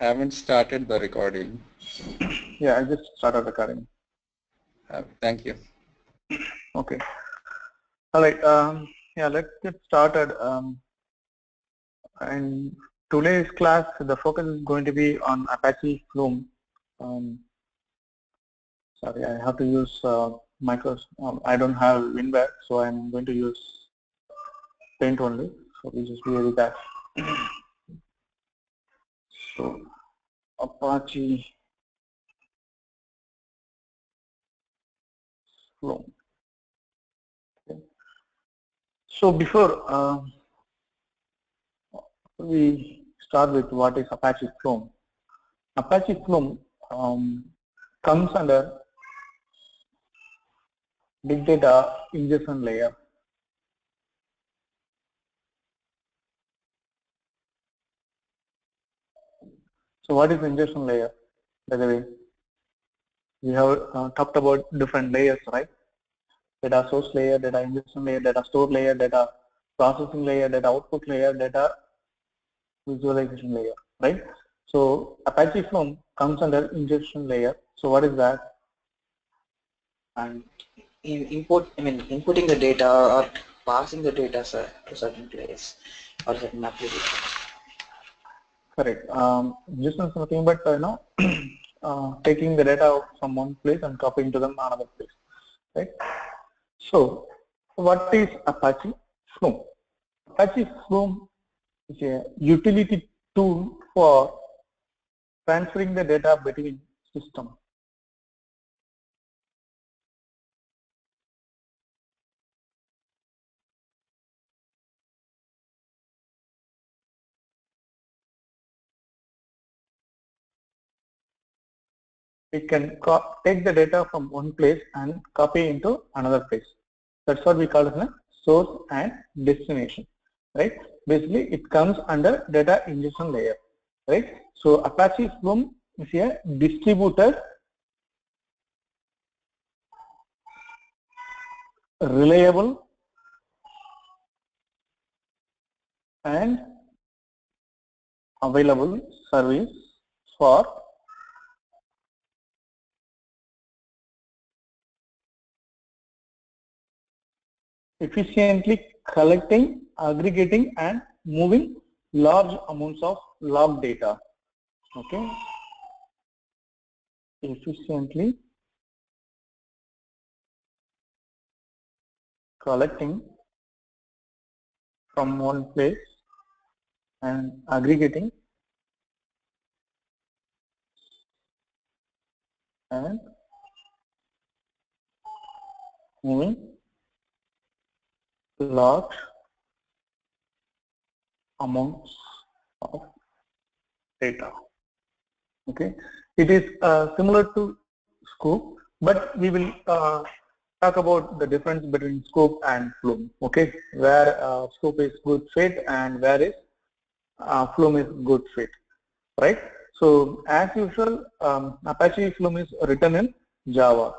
haven't started the recording. Yeah, I just started recording. Uh, thank you. Okay. All right. Um, yeah, let's get started. Um, and today's class, the focus is going to be on Apache Flume. Um, sorry, I have to use uh, Microsoft. Um, I don't have WinRAR, so I'm going to use Paint only. So we just be with that. So Apache. Okay. So before uh, we start with what is Apache Flume. Apache Flume um, comes under big data ingestion layer. So what is ingestion layer? By the way, we have uh, talked about different layers, right? Data source layer, data ingestion layer, data store layer, data processing layer, data output layer, data visualization layer, right? So Apache Flume comes under ingestion layer. So what is that? and in I mean inputting the data or passing the data to certain place or certain application. Correct. Um, just is something, but you know uh, taking the data from one place and copying to them another place, right? So what is Apache Flume? Apache Flume is a utility tool for transferring the data between systems. It can take the data from one place and copy into another place. That's what we call as a source and destination, right? Basically, it comes under data ingestion layer, right? So Apache Flume is a distributed, reliable, and available service for efficiently collecting, aggregating and moving large amounts of log data. Okay. Efficiently collecting from one place and aggregating and moving large amounts of data. Okay, it is uh, similar to Sqoop, but we will uh, talk about the difference between Sqoop and Flume. Okay, where uh, Sqoop is good fit and where is uh, Flume is good fit, right? So as usual, um, Apache Flume is written in Java.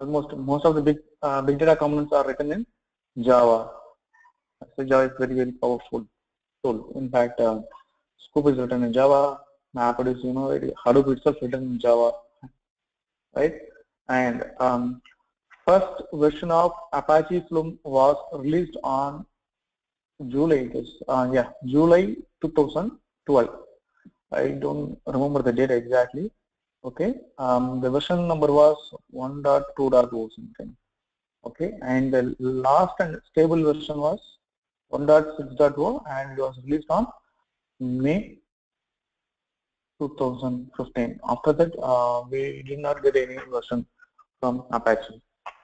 Almost most of the big uh, big data components are written in Java. So Java is very very powerful tool. In fact, uh, Sqoop is written in Java. MapReduce, you know, Hadoop itself written in Java, right? And um, first version of Apache Flume was released on July, uh, yeah, July 2012. I don't remember the date exactly. Okay, um, the version number was 1.2.0 something okay and the last and stable version was 1.6.0 and it was released on May 2015 after that uh, we did not get any version from Apache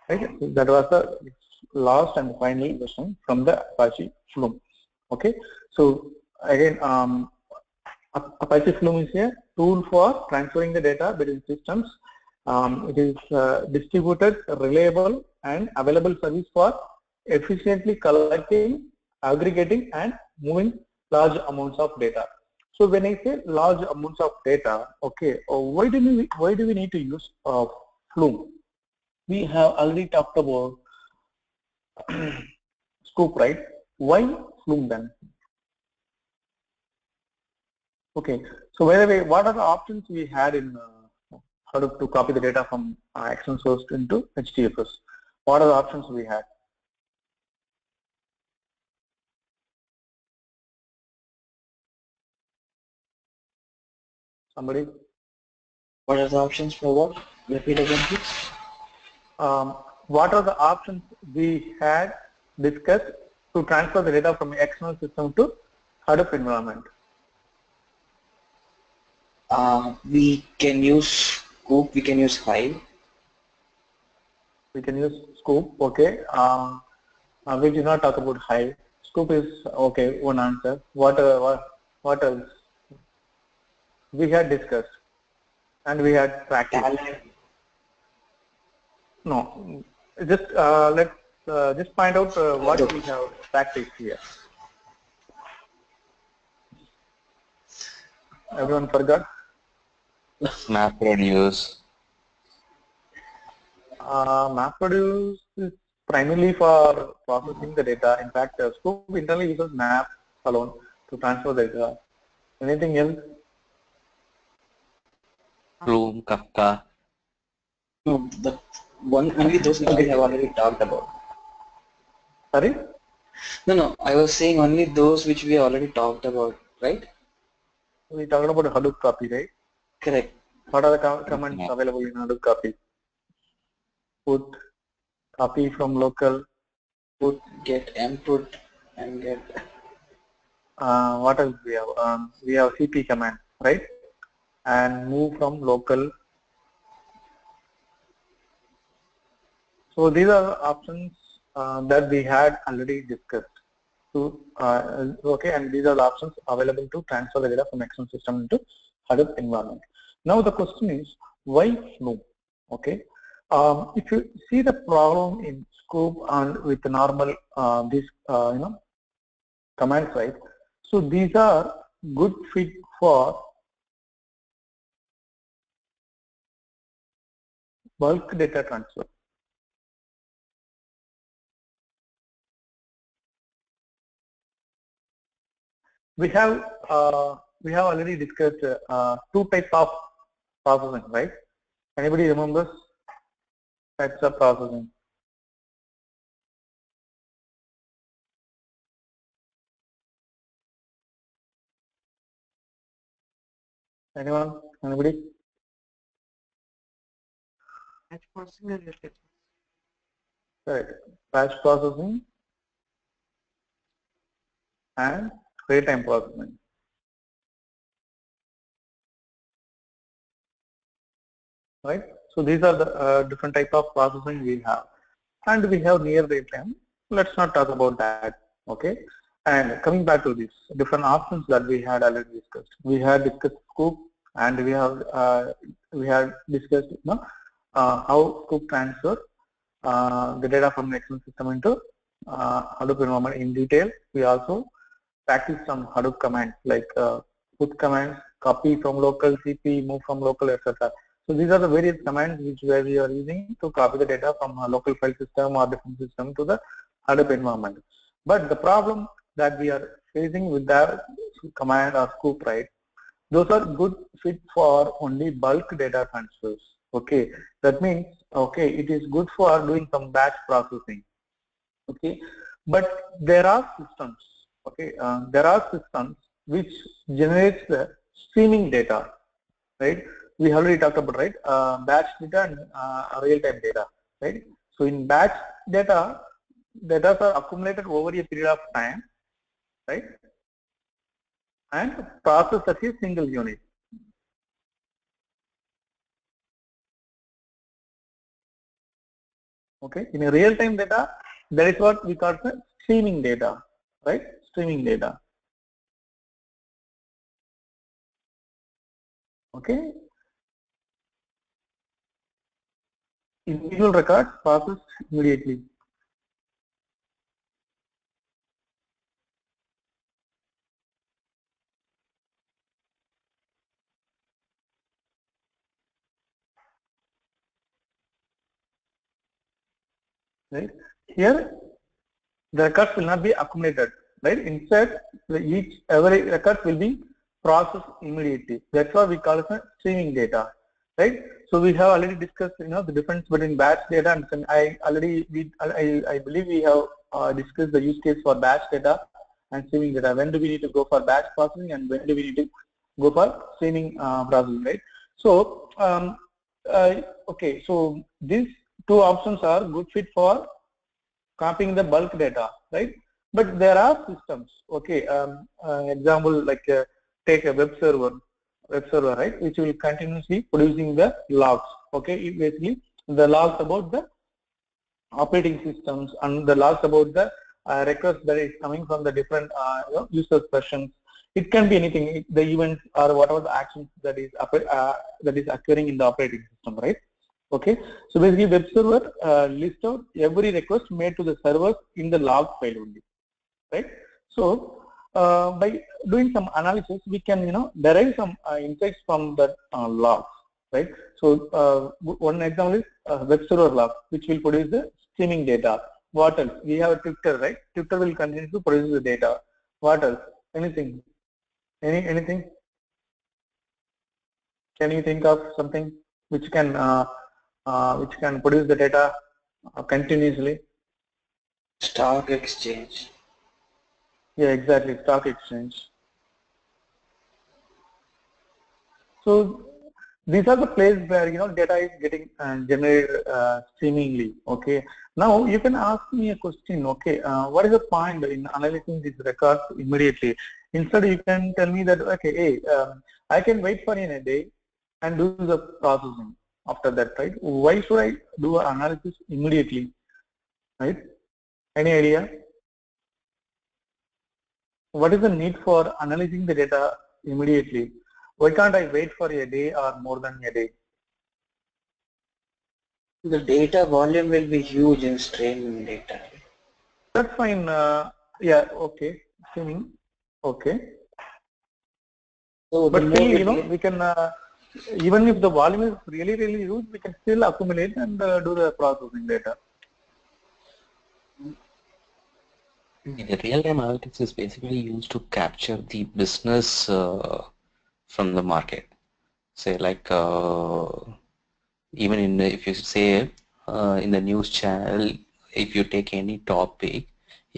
right? That was the last and final version from the Apache Flume. Okay so again um, Apache Flume is a tool for transferring the data between systems. Um, it is uh, distributed, reliable and available service for efficiently collecting, aggregating and moving large amounts of data. So when I say large amounts of data, okay, uh, why do we why do we need to use uh, Flume? We have already talked about Sqoop, right? Why Flume then? Okay. So by the way, what are the options we had in uh, Hadoop to copy the data from uh, external source into HDFS? What are the options we had? Somebody? What are the options for what? Repeat again, please. Um, what are the options we had discussed to transfer the data from external system to Hadoop environment? Uh, we can use Sqoop, we can use Hive. We can use Sqoop, okay. Uh, uh, we did not talk about Hive. Sqoop is, okay, one answer. What, uh, what, what else? We had discussed and we had practiced. No, just uh, let's uh, just find out uh, what we have practiced here. Everyone forgot? MapReduce. Uh, MapReduce is primarily for processing the data. In fact, uh, Sqoop internally uses map alone to transfer the data. Anything else? Flume, Kafka. No, the one only those which we have already talked about. Sorry? No, no, I was saying only those which we already talked about, right? We talked about Hadoop copy, right? Correct. What are the com commands Yeah. available in Hadoop copy? Put copy from local. Put, get, input, and get. Uh, what else we have? Um, we have CP command, right? And move from local. So these are options uh, that we had already discussed. So, uh, okay, and these are the options available to transfer the data from external system into Hadoop environment. Now the question is, why Flow? Okay, um, if you see the problem in Sqoop and with the normal uh, this uh, you know command side, so these are good fit for bulk data transfer. We have uh, we have already discussed uh, two types of processing, right? Anybody remembers types of processing? Anyone? Anybody? Batch processing. Right. Batch processing and real-time processing. Right. So these are the uh, different type of processing we have, and we have near real-time. Let's not talk about that. Okay. And coming back to these different options that we had already discussed. We had discussed Sqoop, and we have uh, we had discussed you know, uh, how Sqoop transfer uh, the data from the external system into uh, Hadoop environment in detail. We also practiced some Hadoop commands like uh, put commands, copy from local CP, move from local, etc. So these are the various commands which where we are using to copy the data from a local file system or different system to the Hadoop environment. But the problem that we are facing with that command or Sqoop, right? Those are good fit for only bulk data transfers. Okay, that means okay, it is good for doing some batch processing. Okay, but there are systems. Okay, uh, there are systems which generates the streaming data, right? We already talked about right uh, batch data and uh, real-time data, right? So in batch data, data are accumulated over a period of time, right? And processed as a single unit. Okay, in real-time data, that is what we call streaming data, right? Streaming data. Okay. Individual records passes immediately. right? Here, the records will not be accumulated, right? Instead, each every record will be processed immediately. That's why we call it a streaming data, right? So we have already discussed, you know, the difference between batch data and I already, we, I, I believe we have uh, discussed the use case for batch data and streaming data. When do we need to go for batch processing and when do we need to go for streaming uh, processing, right? So, um, uh, okay, so these two options are good fit for copying the bulk data, right? But there are systems, okay, um, uh, example like uh, take a web server, web server, right, which will continuously producing the logs, okay, it basically the logs about the operating systems and the logs about the uh, request that is coming from the different uh, you sessions. It can be anything, the events or whatever the actions that is uh, that is occurring in the operating system, right? Okay, so basically web server uh, list out every request made to the server in the log file only, right? So by doing some analysis, we can you know derive some uh, insights from the uh, logs, right? So uh, one example is uh, web server log, which will produce the streaming data. What else? We have a Twitter, right? Twitter will continue to produce the data. What else? Anything? Any anything? Can you think of something which can uh, uh, which can produce the data uh, continuously? Stock exchange. Yeah, exactly. Stock exchange. So these are the places where you know data is getting uh, generated uh, streamingly. Okay. Now you can ask me a question. Okay, uh, what is the point in analyzing these records immediately? Instead, you can tell me that okay, hey, um, I can wait for in a day and do the processing after that, right? Why should I do an analysis immediately, right? Any idea? What is the need for analyzing the data immediately? Why can't I wait for a day or more than a day? The data volume will be huge in streaming data. That's fine. Uh, yeah, okay. Streaming, okay. So But still, you know, we can, uh, even if the volume is really, really huge, we can still accumulate and uh, do the processing data. The real-time analytics is basically used to capture the business uh, from the market. Say like uh, even in if you say uh, in the news channel, if you take any topic,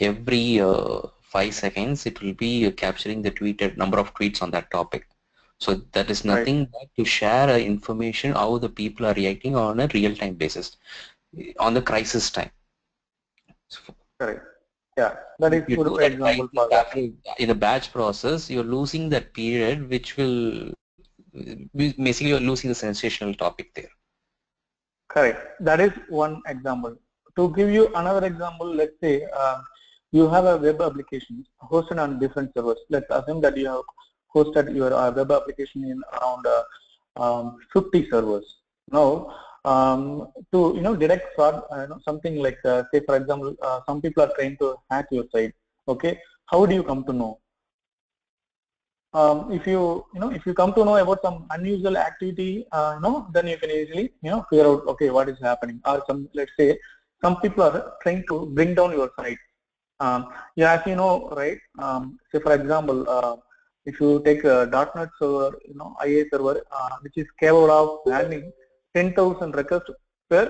every uh, five seconds it will be capturing the tweeted number of tweets on that topic. So that is Right. nothing but to share uh, information how the people are reacting on a real-time basis on the crisis time. So Correct. Yeah, that is you good example for that. in a batch process, you're losing that period, which will basically you're losing the sensational topic there. Correct. That is one example. To give you another example, let's say uh, you have a web application hosted on different servers. Let's assume that you have hosted your uh, web application in around uh, um, 50 servers. Now, um, to you know detect fraud, uh, you know, something like uh, say for example, uh, some people are trying to hack your site. Okay, how do you come to know? um, if you you know if you come to know about some unusual activity uh, you know then you can easily you know figure out okay what is happening or some let's say some people are trying to bring down your site um, yeah as you know right um, say for example uh, if you take a .NET server you know IA server uh, which is capable of handling 10,000 requests per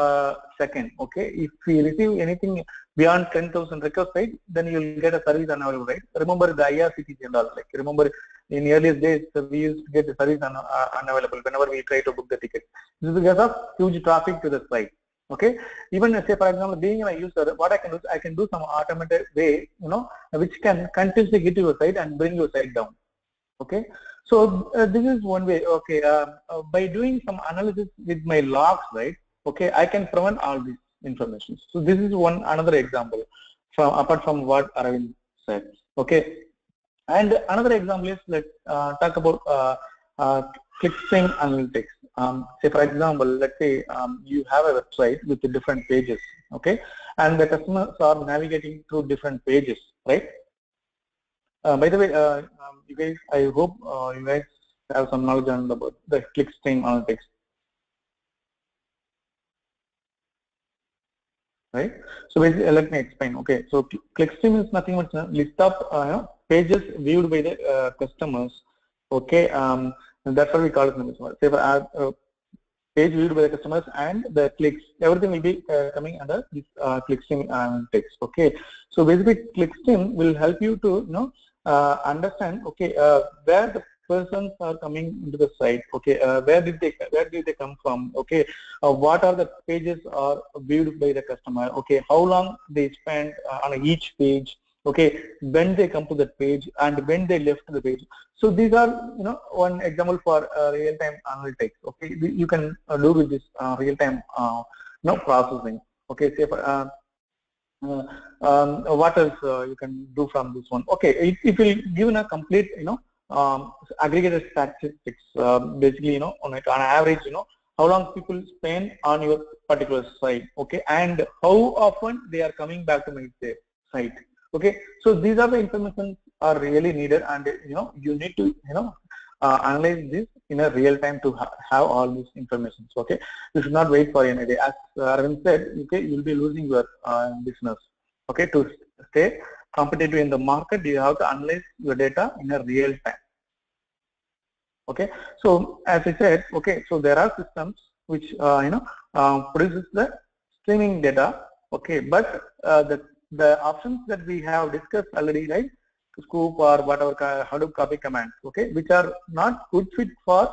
uh, second okay if we receive anything beyond 10,000 requests, right, then you'll get a service unavailable, right? Remember the IRCTC and all, like remember in earliest days, we used to get the service un uh, unavailable whenever we try to book the ticket. This is because of huge traffic to the site, okay? Even say for example, being a user, what I can do is I can do some automated way, you know, which can continuously get to your site and bring your site down, okay? So uh, this is one way, okay, uh, uh, by doing some analysis with my logs, right, okay, I can prevent all these information. So this is one another example from apart from what Aravind said. Okay, and another example is let's uh, talk about uh, uh, clickstream analytics. Um, say for example, let's say um, you have a website with the different pages. Okay, and the customers are navigating through different pages, right? Uh, by the way, uh, um, you guys, I hope uh, you guys have some knowledge on about the clickstream analytics. right? So basically, let me explain. Okay, so clickstream is nothing but a list of uh, pages viewed by the uh, customers. Okay, um, that's what we call it the Say for uh, uh, page viewed by the customers and the clicks, everything will be uh, coming under this uh, clickstream uh, text. Okay, so basically clickstream will help you to you know uh, understand? Okay uh, where the persons are coming into the site okay uh, where did they where did they come from okay? Uh, what are the pages are viewed by the customer okay? How long they spend uh, on each page okay? When they come to that page and when they left the page. So these are you know one example for uh, real-time analytics okay? You can do with this real-time know processing okay? Say for um, what else uh, you can do from this one? Okay it, it will give a complete you know um, aggregated statistics uh, basically you know on, on average you know how long people spend on your particular site okay and how often they are coming back to my site okay. So these are the information are really needed and you know you need to you know uh, analyze this in a real time to ha have all this information okay? You should not wait for any day. As Arvind said okay you'll be losing your uh, business okay? To stay competitive in the market you have to analyze your data in a real time okay? So as i said okay so there are systems which uh, you know uh, produces the streaming data okay? But uh, the the options that we have discussed already right Sqoop or whatever hadoop copy commands okay which are not good fit for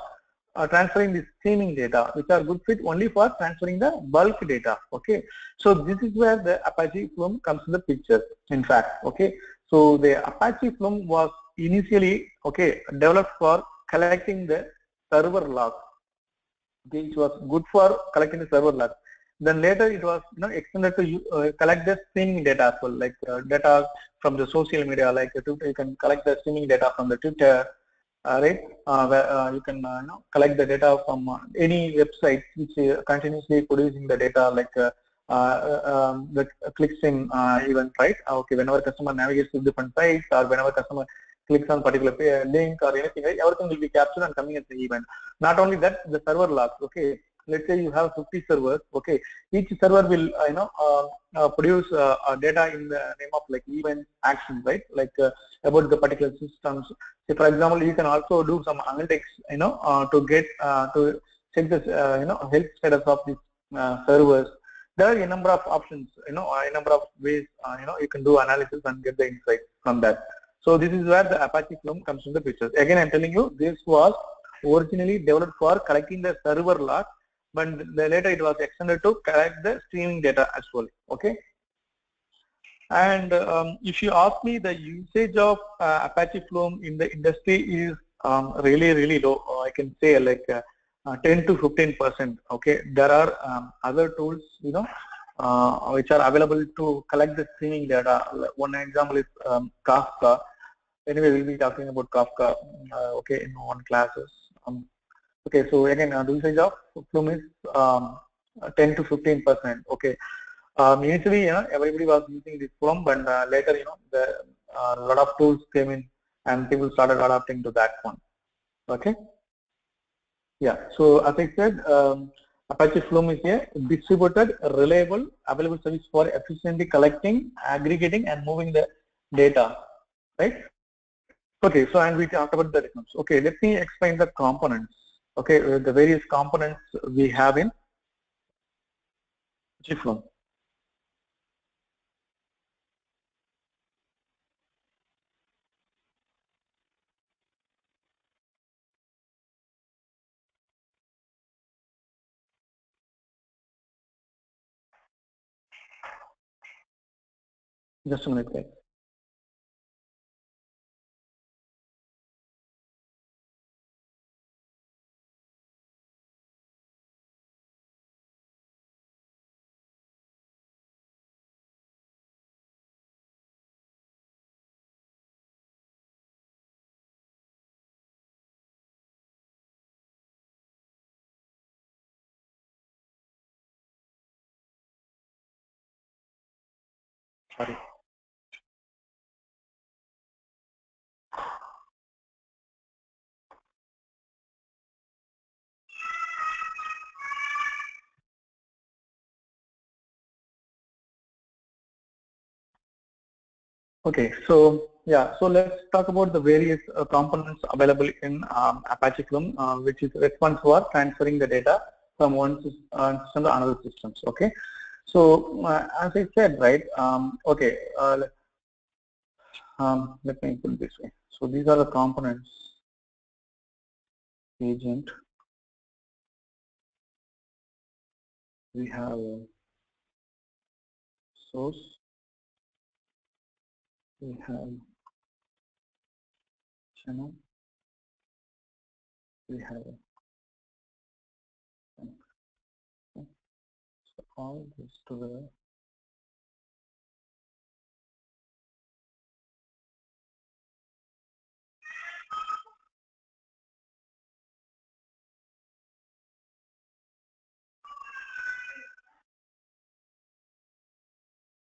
uh, transferring the streaming data which are good fit only for transferring the bulk data okay. So this is where the apache flume comes in the picture in fact okay. So the apache flume was initially okay developed for collecting the server log which was good for collecting the server log then later it was you know extended to uh, collect the streaming data as well like uh, data from the social media like uh, you can collect the streaming data from the twitter uh, right? Uh, where you can you know collect the data from any website which is continuously producing the data like um, the ClickStream event right? Okay whenever customer navigates to different sites or whenever customer clicks on particular link or anything right? Everything will be captured and coming at the event. Not only that the server logs okay let's say you have 50 servers okay each server will uh, you know uh, uh, produce uh, uh, data in the name of like event action right? Like uh, about the particular systems. So for example you can also do some analytics you know to get to check this you know health status of these servers. There are a number of options you know a number of ways you know you can do analysis and get the insights from that. So this is where the apache flume comes into the picture. Again i'm telling you this was originally developed for collecting the server log but later it was extended to collect the streaming data as well okay? And um, if you ask me the usage of uh, apache flume in the industry is um, really really low. I can say like uh, uh, 10 to 15 percent okay? There are um, other tools you know uh, which are available to collect the streaming data. One example is um, kafka. Anyway we'll be talking about kafka uh, okay in one classes. Um, Okay, so again, uh, the usage of Flume is um, 10 to 15 percent. Okay, um, initially, you know, everybody was using this Flume, but uh, later, you know, the uh, lot of tools came in, and people started adapting to that one. Okay. Yeah. So as I said, um, Apache Flume is a distributed, reliable, available service for efficiently collecting, aggregating, and moving the data. Right. Okay. So and we talked about the difference. Okay. Let me explain the components okay, uh, the various components we have in GFlow. Just a minute. Sorry. Okay, so yeah, so let's talk about the various uh, components available in um, Apache Flume, uh, which is responsible for transferring the data from one uh, system to another systems. Okay, so uh, as I said, right? Um, okay, uh, let- um, let me put it this way. So these are the components. Agent. We have source. We have channel. We have all this together.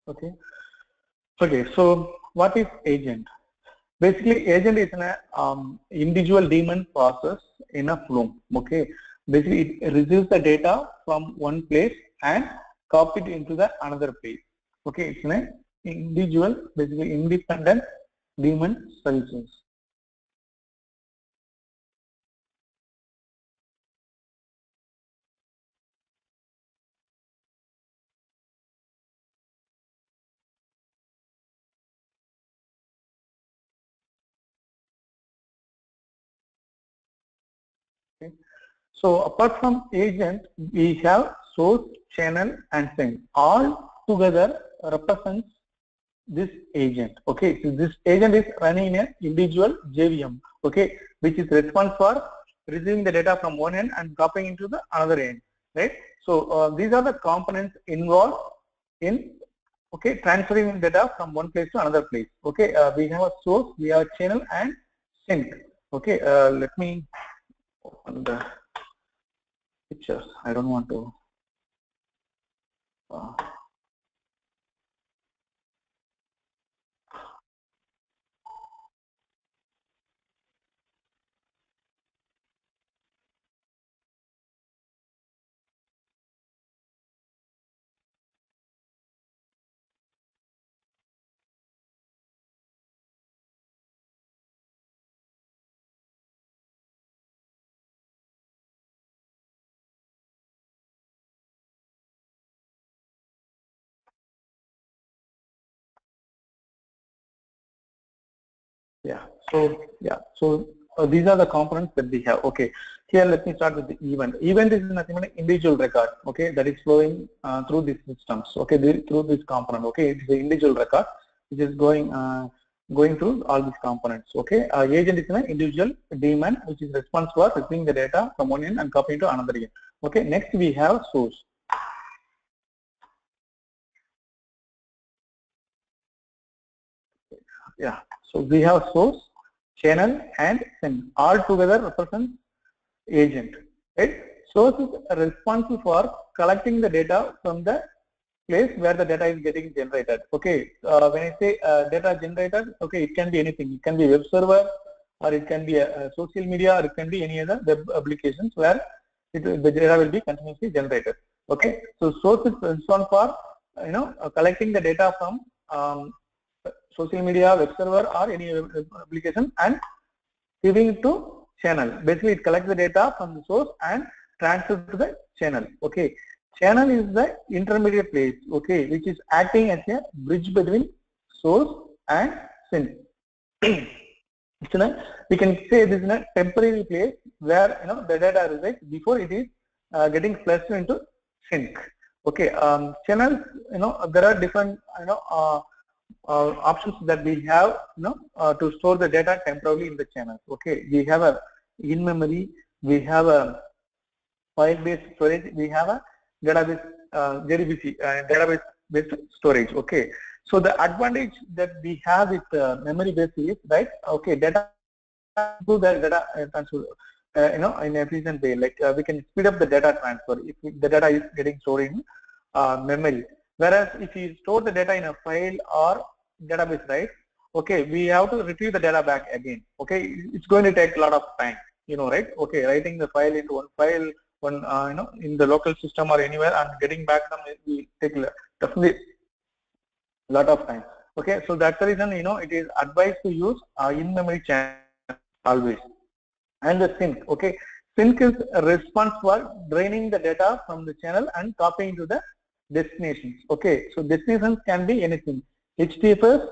Okay. Okay. So what is agent? Basically, agent is an um, individual daemon process in a Flume. Okay. Basically, it receives the data from one place and copy it into the another page Okay. It's an individual, basically independent daemon. Okay. So apart from agent, we have source, channel, and sink. All together represents this agent. Okay, so this agent is running in an individual JVM. Okay, which is responsible for receiving the data from one end and copying into the another end. Right. So uh, these are the components involved in okay transferring data from one place to another place. Okay, uh, we have a source, we have a channel, and sink. Okay, uh, let me open the pictures. I don't want to. Uh, Yeah. So yeah. So uh, these are the components that we have. Okay. Here, let me start with the event. Event is nothing but an individual record. Okay, that is flowing uh, through these systems. Okay, through this component. Okay, it is the individual record which is going uh, going through all these components. Okay, agent is an individual daemon which is responsible for receiving the data from one end and copying to another end. Okay. Next, we have source. Yeah. So we have source, channel, and sink. All together represent agent. Right? Source is responsible for collecting the data from the place where the data is getting generated. Okay. Uh, when I say uh, data generated, okay, it can be anything. It can be web server, or it can be a, a social media, or it can be any other web applications where it, the data will be continuously generated. Okay. So source is responsible for you know uh, collecting the data from um, social media, web server or any application and giving it to channel. Basically it collects the data from the source and transfers to the channel. Okay. Channel is the intermediate place, okay, which is acting as a bridge between source and so now we can say this is a temporary place where you know the data resides before it is uh, getting flushed into sink. Okay, um, channels, you know, there are different, you know, uh, uh, options that we have you know uh, to store the data temporarily in the channels okay we have a in memory we have a file based storage we have a database uh, JDBC uh, database based storage okay. So the advantage that we have with uh, memory based is right okay data to the data uh, transfer uh, you know in efficient way like uh, we can speed up the data transfer if the data is getting stored in uh, memory Whereas if you store the data in a file or database, right? Okay, we have to retrieve the data back again. Okay, it's going to take a lot of time, you know, right? Okay, writing the file into one file, one, uh, you know, in the local system or anywhere and getting back them will take definitely a lot of time. Okay, so that's the reason you know it is advised to use uh, in-memory channel always. And the sink, okay, sink is a response for draining the data from the channel and copying to the destinations. Okay, so destinations can be anything. HDFS,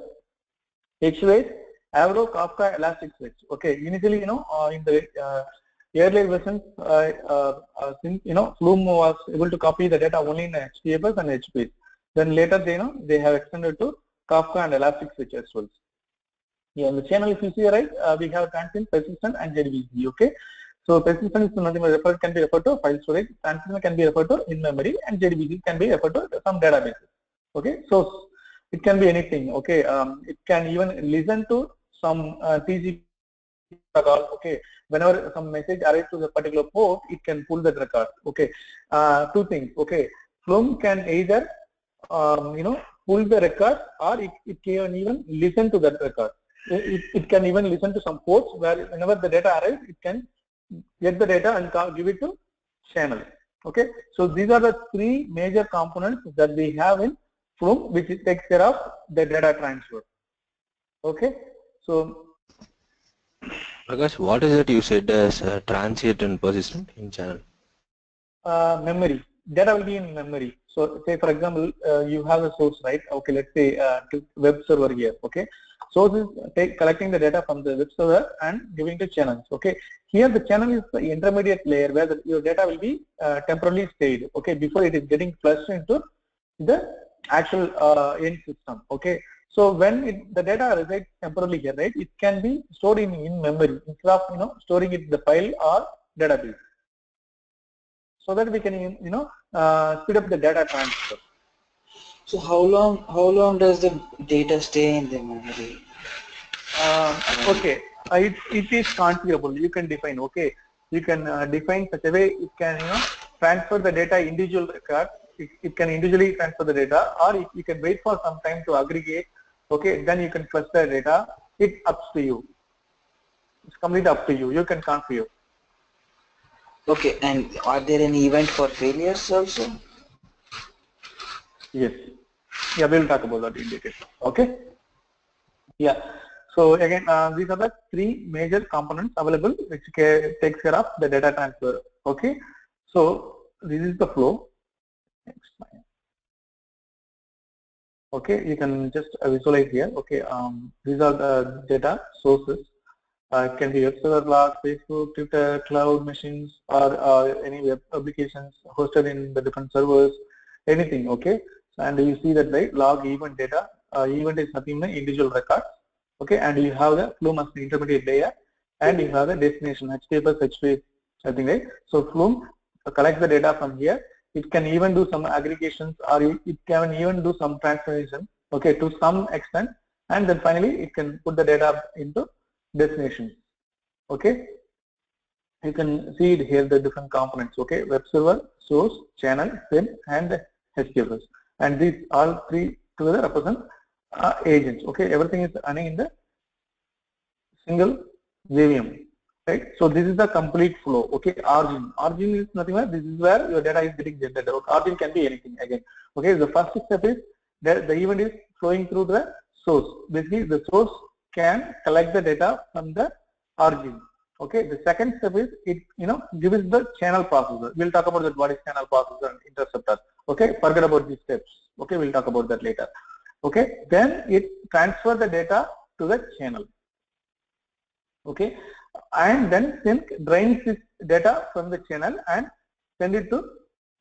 HBase, Avro, Kafka, Elasticsearch. Okay, initially, you know, uh, in the uh, earlier versions, uh, uh, uh, since you know, Flume was able to copy the data only in HDFS and HBase. Then later, they you know, they have extended to Kafka and Elasticsearch as well. Yeah, in the channel, if you see right, uh, we have transient, persistent, and JDBC. Okay, so persistent is nothing but referred can be referred to file storage, transient can be referred to in memory, and JDBC can be referred to some databases. Okay, so it can be anything. Okay, um, it can even listen to some uh, TCP protocol. Okay, whenever some message arrives to the particular port, it can pull that record. Okay, uh, two things. Okay, Flume can either um, you know pull the record or it, it can even listen to that record. It, it can even listen to some ports where whenever the data arrives, it can get the data and give it to channel. Okay, so these are the three major components that we have in Flume, which takes care of the data transfer. Okay, so Prakash, what is it you said as uh, transient and persistent in channel? uh, memory. Data will be in memory. So say for example, uh, you have a source, right? Okay, let's say uh, web server here. Okay, source is take, collecting the data from the web server and giving to channels. Okay, here the channel is the intermediate layer where the, your data will be uh, temporarily stayed. Okay, before it is getting flushed into the actual uh, end system. Okay, so when it, the data resides temporarily here, right, it can be stored in, in memory instead of you know storing it in the file or database. So that we can you know uh, speed up the data transfer. So how long how long does the data stay in the memory? Uh, okay, uh, it, it is configurable. You can define. Okay, you can uh, define such a way it can you know transfer the data individual record. It, it can individually transfer the data, or it, you can wait for some time to aggregate. Okay, then you can cluster the data. It's up to you. It's completely up to you. You can configure. Okay, and are there any event for failures also? Yes. Yeah, we'll talk about that in. Okay. Yeah. So again, uh, these are the three major components available which takes care of the data transfer. Okay. So this is the flow. Okay, you can just uh, visualize here. Okay, um, these are the data sources. Uh, can be web server log, Facebook, Twitter, cloud machines, or uh, any web applications hosted in the different servers, anything. Okay, and you see that right log event data. Uh, event is nothing but individual records. Okay, and you have the Flume as the intermediate layer, and you have the destination HTTPS, HTTP, something right. So Flume collects the data from here. It can even do some aggregations, or it can even do some transformation. Okay, to some extent, and then finally it can put the data into destination. Okay, you can see it here the different components. Okay, web server, source, channel, sink, and HDFS, and these all three together represent uh, agents. Okay, everything is running in the single JVM. Right. So this is the complete flow. Okay, origin. Origin is nothing but this is where your data is getting generated. Origin can be anything again. Okay, the first step is that the event is flowing through the source. Basically, the source can collect the data from the origin. Okay, the second step is it you know gives the channel processor. We'll talk about that what is channel processor and interceptor. Okay, forget about these steps. Okay, we'll talk about that later. Okay, then it transfer the data to the channel. Okay, and then sink drains this data from the channel and send it to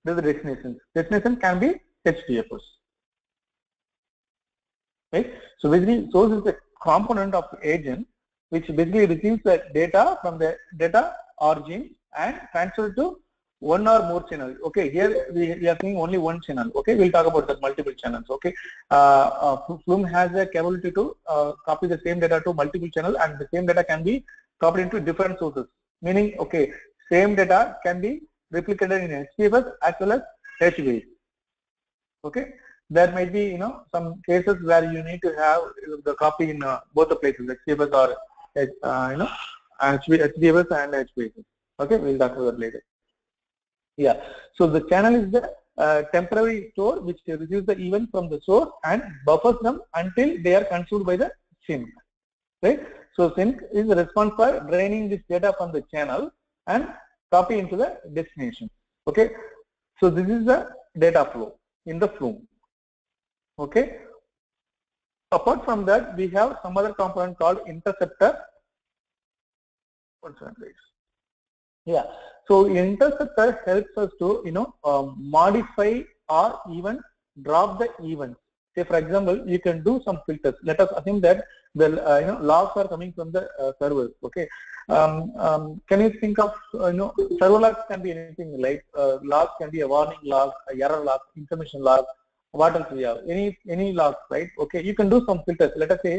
the destination. Destination can be HDFS. Right. So basically, source is a component of agent which basically receives the data from the data origin and transfer to one or more channel. Okay, here we, we are seeing only one channel. Okay, we'll talk about the multiple channels. Okay, uh, uh, Flume has the capability to uh, copy the same data to multiple channel, and the same data can be copied into different sources. Meaning, okay, same data can be replicated in HDFS as well as HBase. Okay, there might be you know some cases where you need to have the copy in uh, both the places, HDFS or you know HDFS and HBase. Okay, we'll talk about later. Yeah. So the channel is the uh, temporary store which receives the event from the source and buffers them until they are consumed by the sink. Right? So sink is responsible for draining this data from the channel and copy into the destination. Okay. So this is the data flow in the Flume. Okay. Apart from that, we have some other component called interceptor. Yeah. So interceptor helps us to you know uh, modify or even drop the events. Say for example, you can do some filters. Let us assume that the uh, you know logs are coming from the uh, servers. Okay. Um, um, can you think of uh, you know server logs can be anything like uh, logs can be a warning log, a error log, information log. What else we have? Any any logs, right? Okay. You can do some filters. Let us say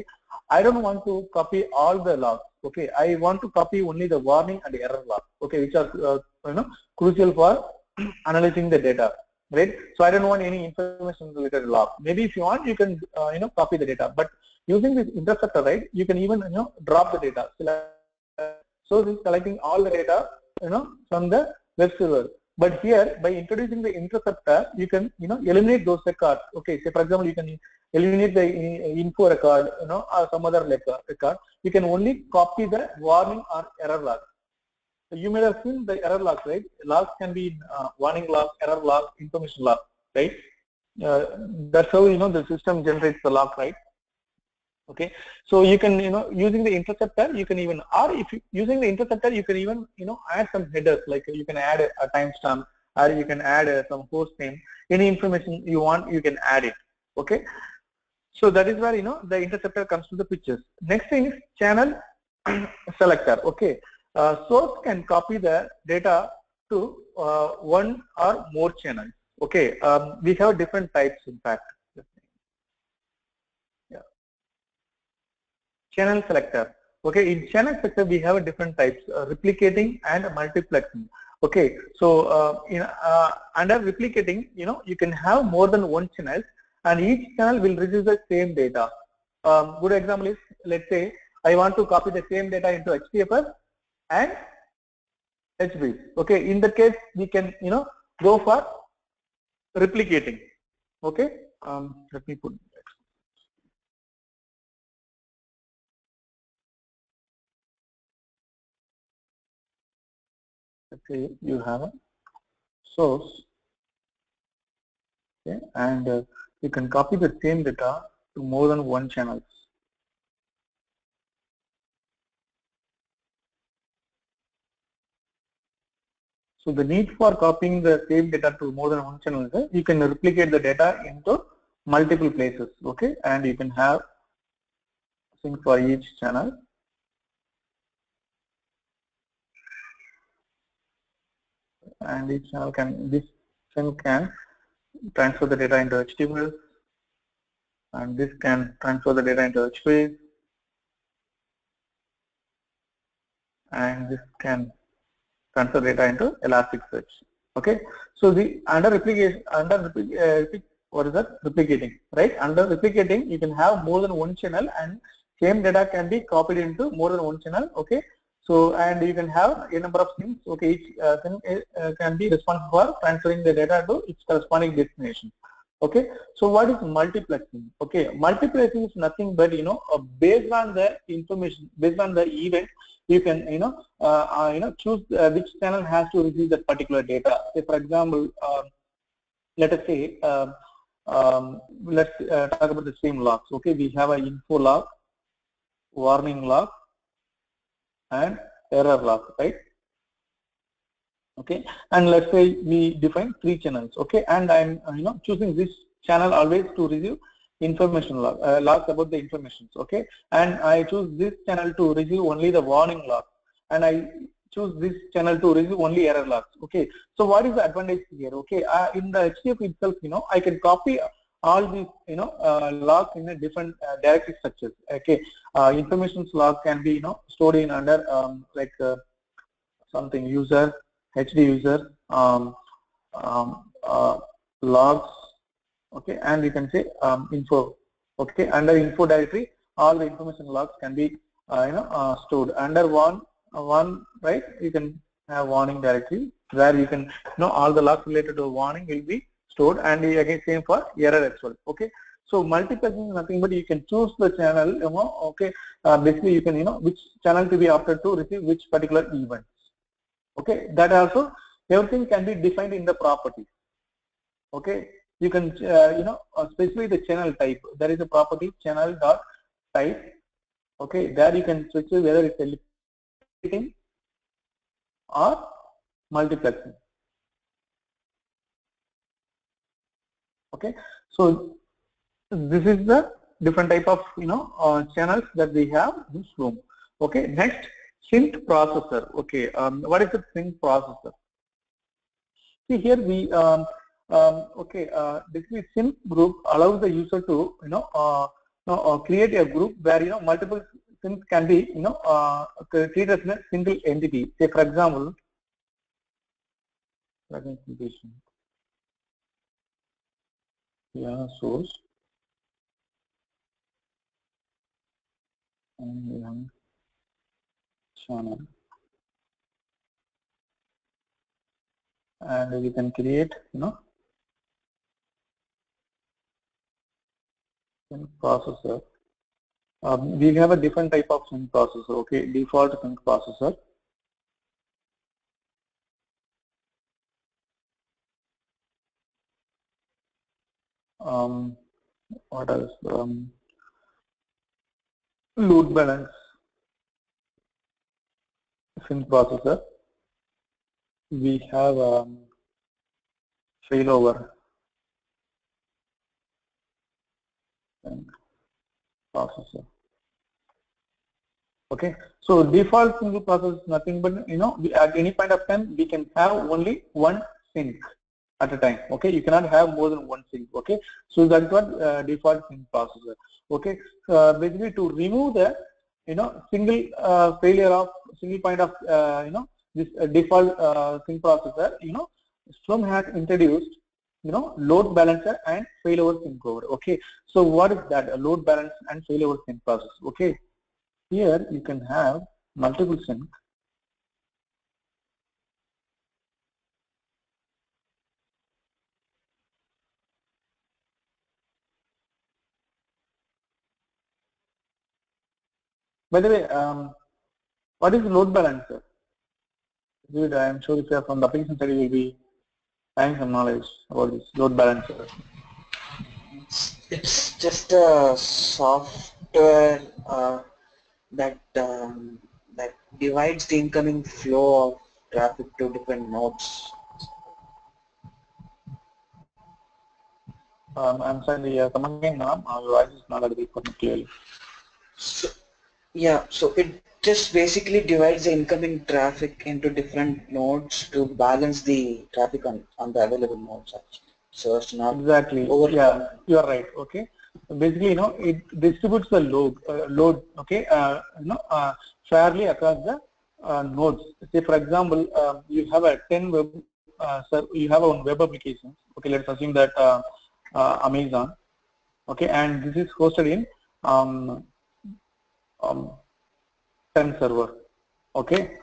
I don't want to copy all the logs. Okay. I want to copy only the warning and error log. Okay, which are uh, you know crucial for analyzing the data right so i don't want any information related log maybe if you want you can uh, you know copy the data but using this interceptor right you can even you know drop the data so this is collecting all the data you know from the web server but here by introducing the interceptor you can you know eliminate those records okay say for example you can eliminate the info record you know or some other record you can only copy the warning or error log so you may have seen the error logs, right? Logs can be uh, warning log, error log, information log, right? Uh, that's how you know the system generates the log, right? Okay, so you can you know using the interceptor, you can even or if you, using the interceptor, you can even you know add some headers like you can add a, a timestamp or you can add uh, some host name. Any information you want, you can add it. Okay, so that is where you know the interceptor comes to the pictures. Next thing is channel selector. Okay uh, source can copy the data to uh, one or more channels. Okay, um, we have different types in fact. Yeah. Channel selector. Okay, in channel selector we have different types, uh, replicating and multiplexing. Okay, so uh, in, uh, under replicating, you know, you can have more than one channel and each channel will receive the same data. Um, good example is, let's say, I want to copy the same data into HDFS and HB. Okay, in the case we can you know go for replicating. Okay, um, let me put let's you have a source. Okay and uh, you can copy the same data to more than one channels So the need for copying the same data to more than one channel is you can replicate the data into multiple places, okay, and you can have sink for each channel. And each channel can this can transfer the data into HTML, and this can transfer the data into HBase, and this can transfer data into Elasticsearch. Okay, so the under replication under uh, what is that replicating right? Under replicating, you can have more than one channel and same data can be copied into more than one channel. Okay, so and you can have a number of things. Okay, each uh, thing uh, can be responsible for transferring the data to its corresponding destination. Okay, so what is multiplexing? Okay, multiplexing is nothing but you know uh, based on the information, based on the event, you can you know uh, uh, you know choose uh, which channel has to receive that particular data. Say for example, um, let us say um, um, let's uh, talk about the same logs. Okay, we have an info log, warning log, and error log, right? Okay, and let's say we define three channels. Okay, and I'm you know choosing this channel always to receive information log, uh, logs about the information. Okay, and I choose this channel to receive only the warning log, and I choose this channel to receive only error logs. Okay, so what is the advantage here? Okay, uh, in the HDF itself, you know, I can copy all these, you know, uh, logs in a different uh, directory structures. Okay, uh, information log can be, you know, stored in under um, like uh, something user, HD user, um, um, uh, logs okay? And you can say um, info okay? Under info directory all the information logs can be uh, you know uh, stored. Under one one right? You can have warning directory where you can you know all the logs related to warning will be stored and again same for error as well okay? So multiplexing is nothing but you can choose the channel you know okay? Uh, basically you can you know which channel to be after to receive which particular event okay? That also everything can be defined in the property okay? You can uh, you know uh, specify the channel type. There is a property channel dot type okay? There you can switch it whether it's repeating or multiplexing okay? So this is the different type of you know uh, channels that we have in this room. Okay? Next sink processor. Okay um, what is the sink processor? See here we um, um, okay uh, basically sink group allows the user to you know uh, know, uh, create a group where you know multiple sinks can be you know uh, treated as a single entity. Say for example yeah source. And channel. And we can create you know processor. Um, we have a different type of sink processor okay? Default sink processor um, what else? Um, load balance. Sink processor. We have um, failover. Processor. Okay. So default single process is nothing but you know at any point of time we can have only one sink at a time okay? You cannot have more than one sink okay? So that's what uh, default sink processor okay? Uh, basically to remove the you know single uh, failure of single point of uh, you know this uh, default uh, sink processor you know Flume has introduced you know load balancer and failover sink over okay? So what is that? A load balance and failover sink process okay? Here you can have multiple sink By the way, um, what is load balancer? Good, I am sure if you are from the application side, you will be having some knowledge about this load balancer. It's, just a software uh, that um, that divides the incoming flow of traffic to different nodes. Um, I'm sorry, uh, come again, ma'am. Our voice is not audible clearly. So, yeah, so it just basically divides the incoming traffic into different nodes to balance the traffic on, on the available nodes actually. So it's not Exactly. Over- Yeah, you are right. Okay. Basically, you know, it distributes the load, uh, load. Okay, uh, you know, uh, fairly across the uh, nodes. Say, for example, uh, you have a 10 web, uh, so you have a web application. Okay, let's assume that uh, uh, Amazon. Okay, and this is hosted in um, um, 10 server. Okay,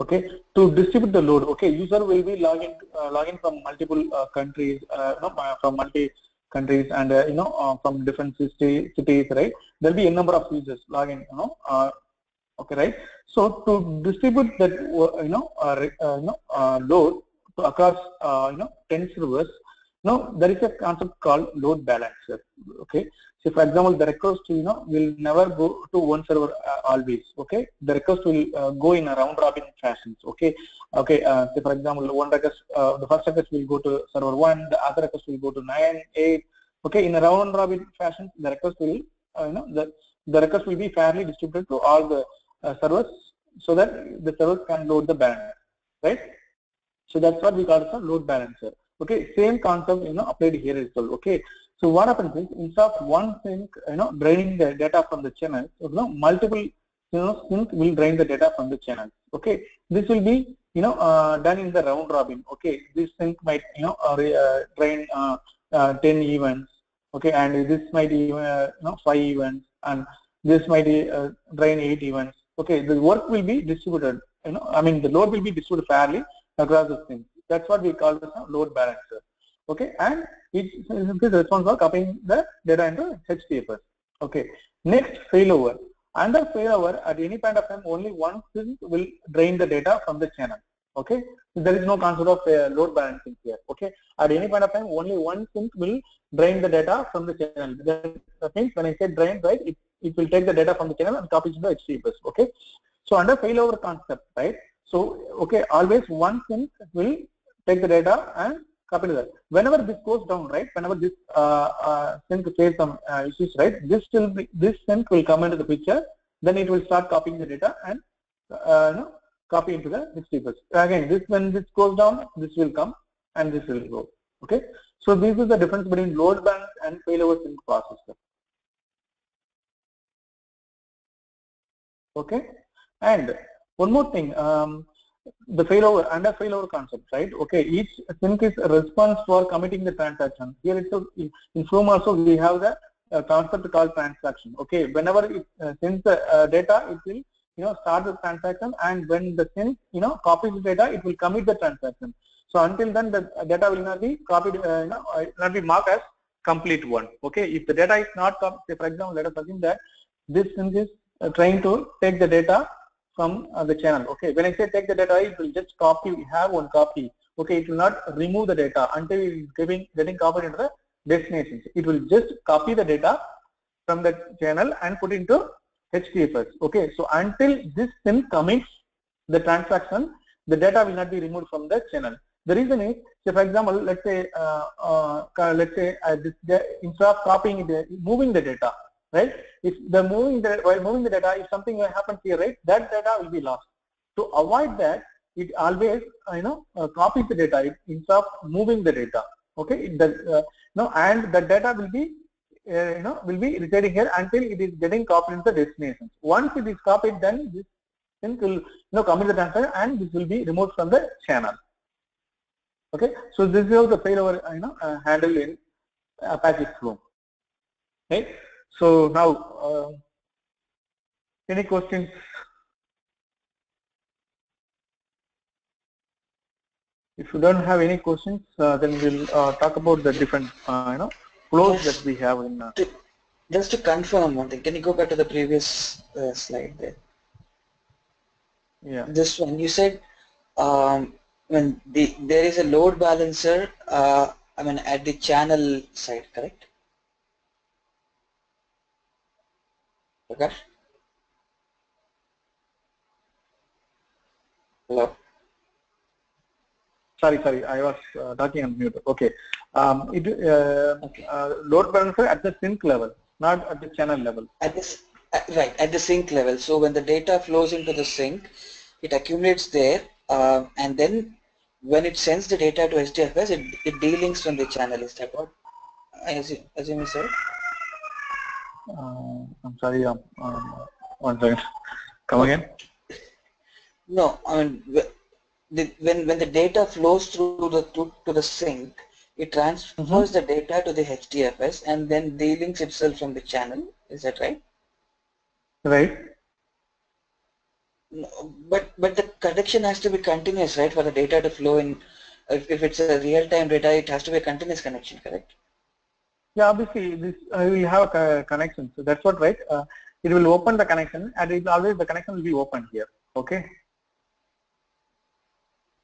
okay. To distribute the load, okay, user will be logging uh, logging from multiple uh, countries, uh, no, uh, from multi countries and uh, you know uh, from different city, cities, right? There will be a number of users logging, you know. Okay, right? So to distribute that, you know, you know, load to across, you know, 10 servers. Now there is a concept called load balancer. Okay, so for example, the request you know will never go to one server uh, always. Okay, the request will uh, go in a round robin fashions. Okay, okay. Uh, for example, one request, uh, the first request will go to server one, the other request will go to nine, eight. Okay, in a round robin fashion, the request will uh, you know the the request will be fairly distributed to all the uh, servers so that the servers can load the balance, right? So that's what we call as a load balancer. Okay, same concept you know applied here as well. Okay, so what happens is instead of one sink you know draining the data from the channel, you know multiple you know sink will drain the data from the channel. Okay, this will be you know uh, done in the round robin. Okay, this sink might you know uh, uh, drain uh, uh, 10 events. Okay, and this might even uh, you know five events, and this might drain eight events. Okay, the work will be distributed. You know, I mean the load will be distributed fairly across the sink. That's what we call a load balancer. Okay, and it is responsible for copying the data into HDFS. Okay, next failover. Under failover, at any point of time, only one sink will drain the data from the channel. Okay, so there is no concept of uh, load balancing here. Okay, at any point of time, only one sink will drain the data from the channel. That means when I say drain, right, it, it will take the data from the channel and copy it into HDFS. Okay, so under failover concept, right? So okay, always one sink will take the data and copy to that. Whenever this goes down, right? Whenever this uh, uh, sink faces some uh, issues, right? This will be this sink will come into the picture. Then it will start copying the data and uh, you know, copy into the HDFS. Again, this when this goes down, this will come and this will go. Okay. So this is the difference between load balance and failover sink process. Okay. And one more thing, um, the failover under failover concept, right? Okay, each sink is a response for committing the transaction. Here it's a, in Flume also we have the uh, concept called transaction. Okay, whenever it uh, sends the uh, data, it will you know start the transaction, and when the sink you know copies the data, it will commit the transaction. So until then, the data will not be copied, uh, you know, uh, not be marked as complete one. Okay, if the data is not, say for example, let us assume that this sink is uh, trying to take the data from uh, the channel. Okay, when I say take the data, it will just copy, we have one copy. Okay, it will not remove the data until it is giving, getting copied into the destination. It will just copy the data from the channel and put into HDFS. Okay, so until this sink commits the transaction, the data will not be removed from the channel. The reason is, say for example, let's say, uh, uh, let's say uh, this, instead of copying it, moving the data, right? If the moving the while moving the data, if something happens here, right, that data will be lost. To avoid that, it always you know uh, copies the data instead of moving the data. Okay, it does, uh, no, and the data will be uh, you know will be residing here until it is getting copied into the destination. Once it is copied, then this thing will you know commit the transaction and this will be removed from the channel. Okay, so this is how the failover you know uh, handle in Apache Flume. Right. So now, uh, any questions? If you don't have any questions, uh, then we'll uh, talk about the different, uh, you know, flows that we have in. Uh, Just to confirm one thing, can you go back to the previous uh, slide there? Yeah. This one, you said um, when the there is a load balancer, uh, I mean at the channel side, correct? Okay. Hello. Sorry, sorry, I was uh, talking on mute. Okay. Um, it uh, Okay. uh, load balancer at the sync level, not at the channel level. At this, uh, right, at the sink level. So when the data flows into the sink, it accumulates there, um, and then when it sends the data to HDFS, it, it delinks from the channel. Is that what I assume, assume you said? Uh, I'm sorry. Um, um, one second. Come again. No, I mean the, when when the data flows through the to, to the sink, it transfers the data to the HDFS and then delinks itself from the channel. Is that right? Right. No, but but the connection has to be continuous, right? For the data to flow in, if, if it's a real-time data, it has to be a continuous connection, correct? Yeah, obviously this uh, will have a connection. So that's what, right? Uh, it will open the connection, and it will always the connection will be open here. Okay.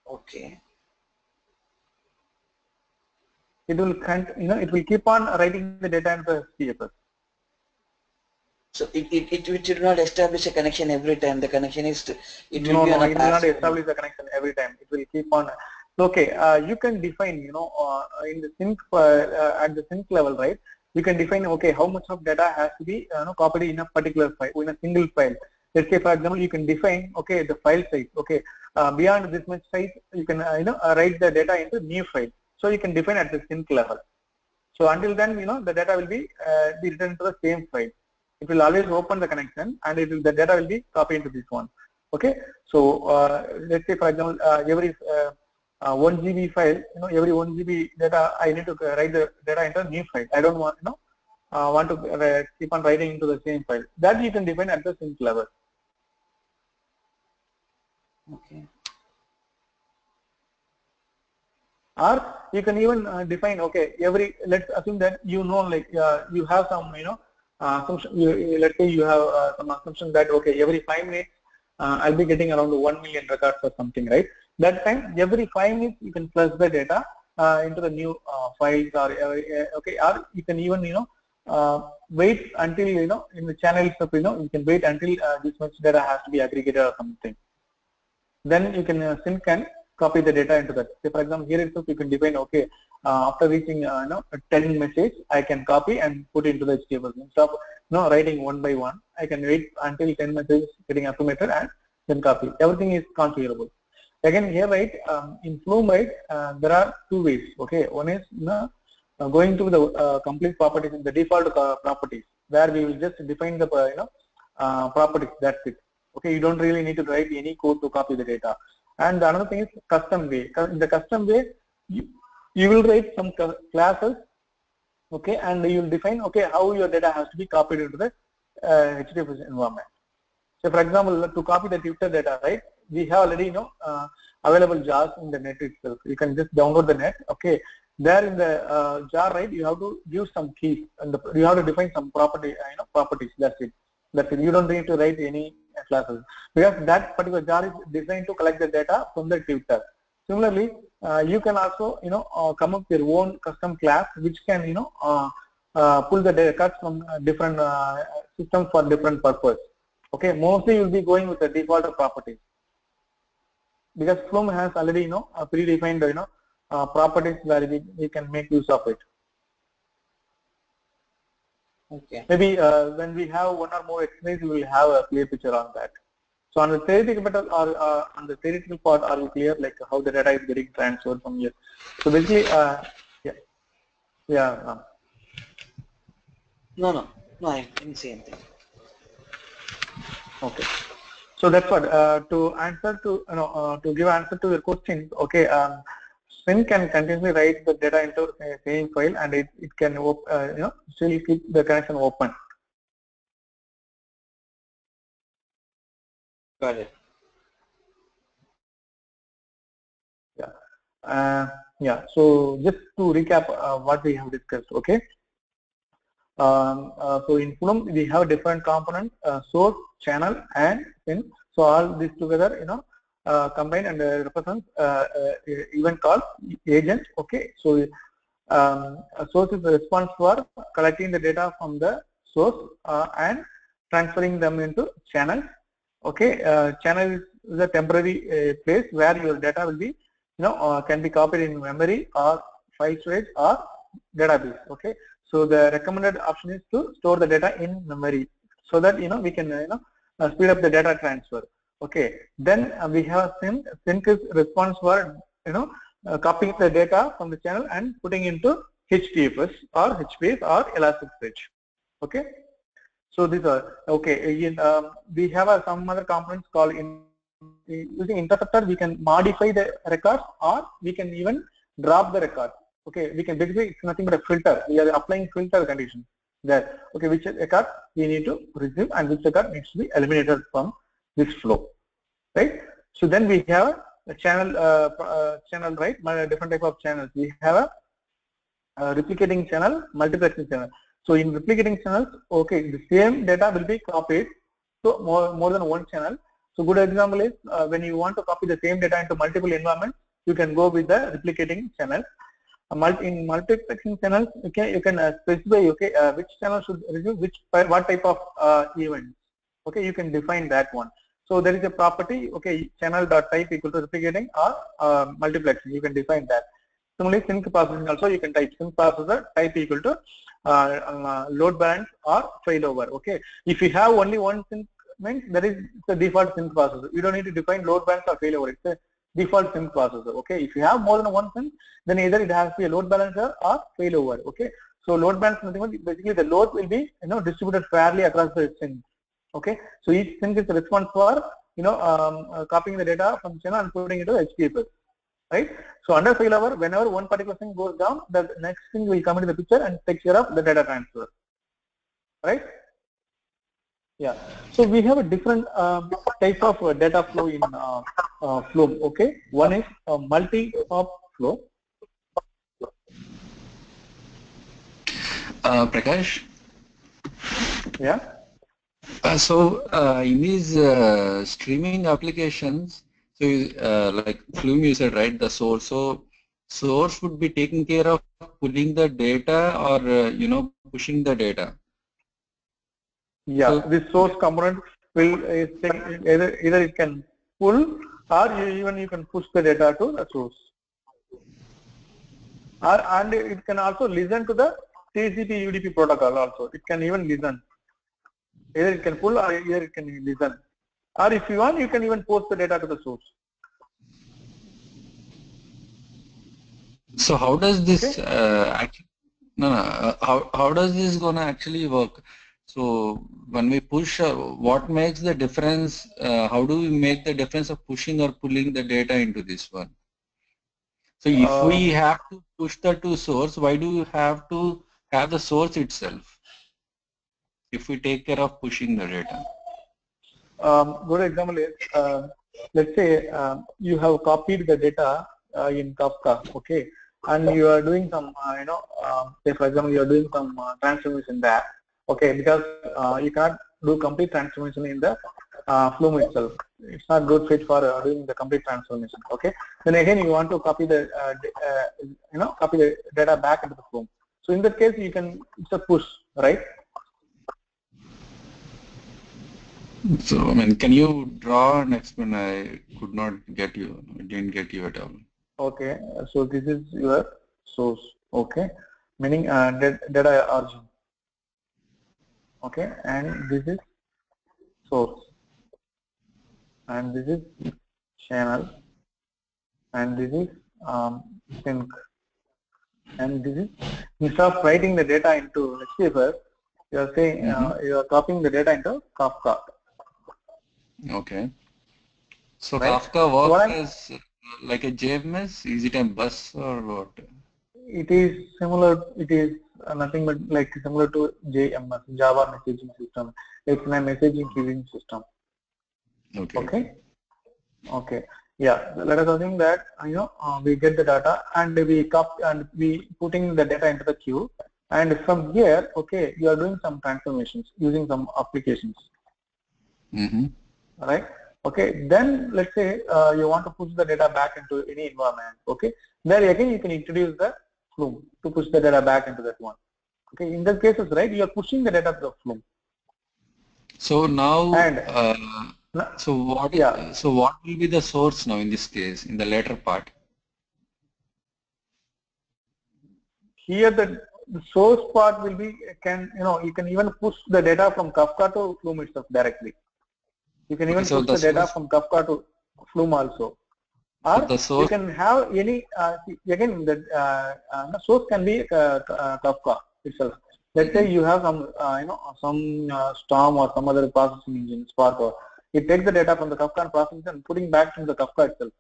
Okay. It will, you know, it will keep on writing the data into the CFS. So it, it, it, it will not establish a connection every time. The connection is to, it will no, be no, on a it will not establish the connection every time. It will keep on. Okay, uh, you can define, you know, uh, in the sink uh, at the sink level, right? You can define, okay, how much of data has to be, uh, you know, copied in a particular file, in a single file. Let's say, for example, you can define, okay, the file size. Okay, uh, beyond this much size, you can, uh, you know, write the data into new file. So you can define at the sink level. So until then, you know, the data will be be written to the same file. It will always open the connection, and it will, the data will be copied into this one. Okay, so let's say for example, every uh, uh, 1 GB file, you know, every 1 GB data, I need to uh, write the data into a new file. I don't want, you know, uh, want to uh, keep on writing into the same file. That you can define at the sink level. Okay. Or you can even uh, define, okay, every, let's assume that you know, like, uh, you have some, you know, uh, assumption, you, let's say you have uh, some assumption that, okay, every five minutes, uh, I'll be getting around 1 million records or something, right? That time, every five minutes, you can flush the data uh, into the new uh, files or, uh, uh, okay, or you can even, you know, uh, wait until, you know, in the channel itself, you know, you can wait until this much data has to be aggregated or something. Then you can, sink can copy the data into that. Say, for example, here itself, you can define, okay, uh, after reaching, uh, you know, a 10 message, I can copy and put into the HTML. Instead of, you know, writing one by one, I can wait until 10 messages getting accumulated and then copy. Everything is configurable. Again, here, right, um, in Flume, right, uh, there are two ways, okay. One is, you know, uh, going to the uh, complete properties in the default uh, properties, where we will just define the, you know, properties, that's it. Okay, you don't really need to write any code to copy the data. And the another thing is custom way. In the custom way, you, you will write some classes, okay, and you will define, okay, how your data has to be copied into the uh, HDFS environment. So for example, to copy the Twitter data, right, we have already, you know, uh, available jars in the net itself. You can just download the net, okay. There in the uh, jar, right, you have to give some keys and the, you have to define some property, uh, you know, properties, that's it. That's it. You don't need to write any classes because that particular jar is designed to collect the data from the Twitter. Similarly, uh, you can also, you know, uh, come up with your own custom class which can, you know, uh, pull the data cuts from different systems for different purpose. Okay, mostly you'll be going with the default properties because Flume has already, you know, uh, predefined, you know, uh, properties where we, we can make use of it. Okay. Maybe uh, when we have one or more exercise, we will have a clear picture on that. So on the theoretical part or uh, on the theoretical part, are you clear like how the data is getting transferred from here? So basically, uh, yeah, yeah. Uh, No, no, no, I didn't say anything. Okay. So that's what uh, to answer to you know uh, to give answer to your question. Okay, um, Sink can continuously write the data into a same file and it, it can op- uh, you know still keep the connection open. Got it. Uh, yeah. So just to recap uh, what we have discussed. Okay. Um, uh, so in Flume we have different components: uh, source, channel, and sink. So all these together, you know, uh, combine and uh, represents uh, uh, event called agent. Okay. So um, source is response for collecting the data from the source uh, and transferring them into channel. Okay. Uh, channel is a temporary place where your data will be you know, can be copied in memory or file storage or database. Okay, so the recommended option is to store the data in memory so that you know we can uh, you know uh, speed up the data transfer. Okay, then uh, we have sink. Sink is response for you know uh, copying the data from the channel and putting into HDFS or HBase or Elasticsearch. Okay, so these are okay. In, um, we have uh, some other components called in using interceptor we can modify the records or we can even drop the record okay we can basically it's nothing but a filter. We are applying filter condition. There okay which record we need to receive and which record needs to be eliminated from this flow. Right? So then we have a channel uh, uh, channel right? Different type of channels. We have a, a replicating channel multiplexing channel. So in replicating channels okay the same data will be copied so more more than one channel. So good example is uh, when you want to copy the same data into multiple environments, you can go with the replicating channel. Multi, in multiplexing channels, you can you can uh, specify okay uh, which channel should receive which what type of uh, event. Okay, you can define that one. So there is a property okay channel dot type equal to replicating or uh, multiplexing. You can define that. Similarly, sink processing also you can type sink processor type equal to uh, uh, load balance or failover. Okay, if you have only one sink means there is the default sink processor. You don't need to define load balance or failover. It's a default sink processor. Okay. If you have more than one sink, then either it has to be a load balancer or failover. Okay. So load balance nothing but basically the load will be you know distributed fairly across the sink. Okay. So each sink is responsible for you know um, uh, copying the data from channel and putting it to HDFS. Right. So under failover, whenever one particular thing goes down, the next thing will come into the picture and take care of the data transfer. Right. Yeah. So we have a different um, type of uh, data flow in uh, uh, Flume. Okay. One is a multi-hop flow. Uh, Prakash, Yeah. uh, so uh, in these uh, streaming applications, so uh, like Flume you said, right, the source. So source would be taking care of pulling the data or, uh, you know, pushing the data. Yeah, So- this source component will uh, either either it can pull or you, even you can push the data to the source. Or, and it can also listen to the TCP UDP protocol also. It can even listen. Either it can pull or either it can listen. Or if you want, you can even post the data to the source. So how does this uh, actually, no, no, uh, how, how does this gonna actually work? So when we push, uh, what makes the difference, uh, how do we make the difference of pushing or pulling the data into this one? So if Uh, we have to push that to source, why do you have to have the source itself? If we take care of pushing the data. Um, good example is, uh, let's say uh, you have copied the data uh, in Kafka, okay, and you are doing some, uh, you know, uh, say for example, you are doing some uh, transformation there, okay, because uh, you cannot do complete transformation in the uh, Flume itself. It's not good fit for uh, doing the complete transformation, okay. Then again, you want to copy the, uh, uh, you know, copy the data back into the Flume. So in that case, you can, it's a push, right? So I mean, can you draw and explain? I could not get you, I didn't get you at all. Okay, so this is your source, okay, meaning uh, data origin, okay, and this is source, and this is channel, and this is um, sync, and this is instead of writing the data into receiver, you are saying uh, you are copying the data into Kafka. Okay. So Right. Kafka works I'm- as like a JMS? Is it a bus or what? It is similar, it is nothing but like similar to JMS, Java messaging system. It's a messaging queuing system. Okay. Okay. Okay. Yeah. Let us assume that uh, you know uh, we get the data and we cop and we putting the data into the queue. And from here, okay, you are doing some transformations using some applications, Mm-hmm. right? Okay. Then let's say uh, you want to push the data back into any environment. Okay. There again you can introduce the Flume to push the data back into that one. Okay. In that cases, right, you are pushing the data to the Flume. So now, And- uh, so what? Yeah. So what will be the source now in this case, in the later part? here the, the source part will be can you know you can even push the data from Kafka to Flume itself directly. You can even Okay, so push the the data from Kafka to Flume also. Or you can have any uh, again the, uh, uh, the source can be uh, uh, Kafka itself. Let's say you have some uh, you know some uh, Storm or some other processing engine Spark or you take the data from the Kafka and processing and putting back into the Kafka itself.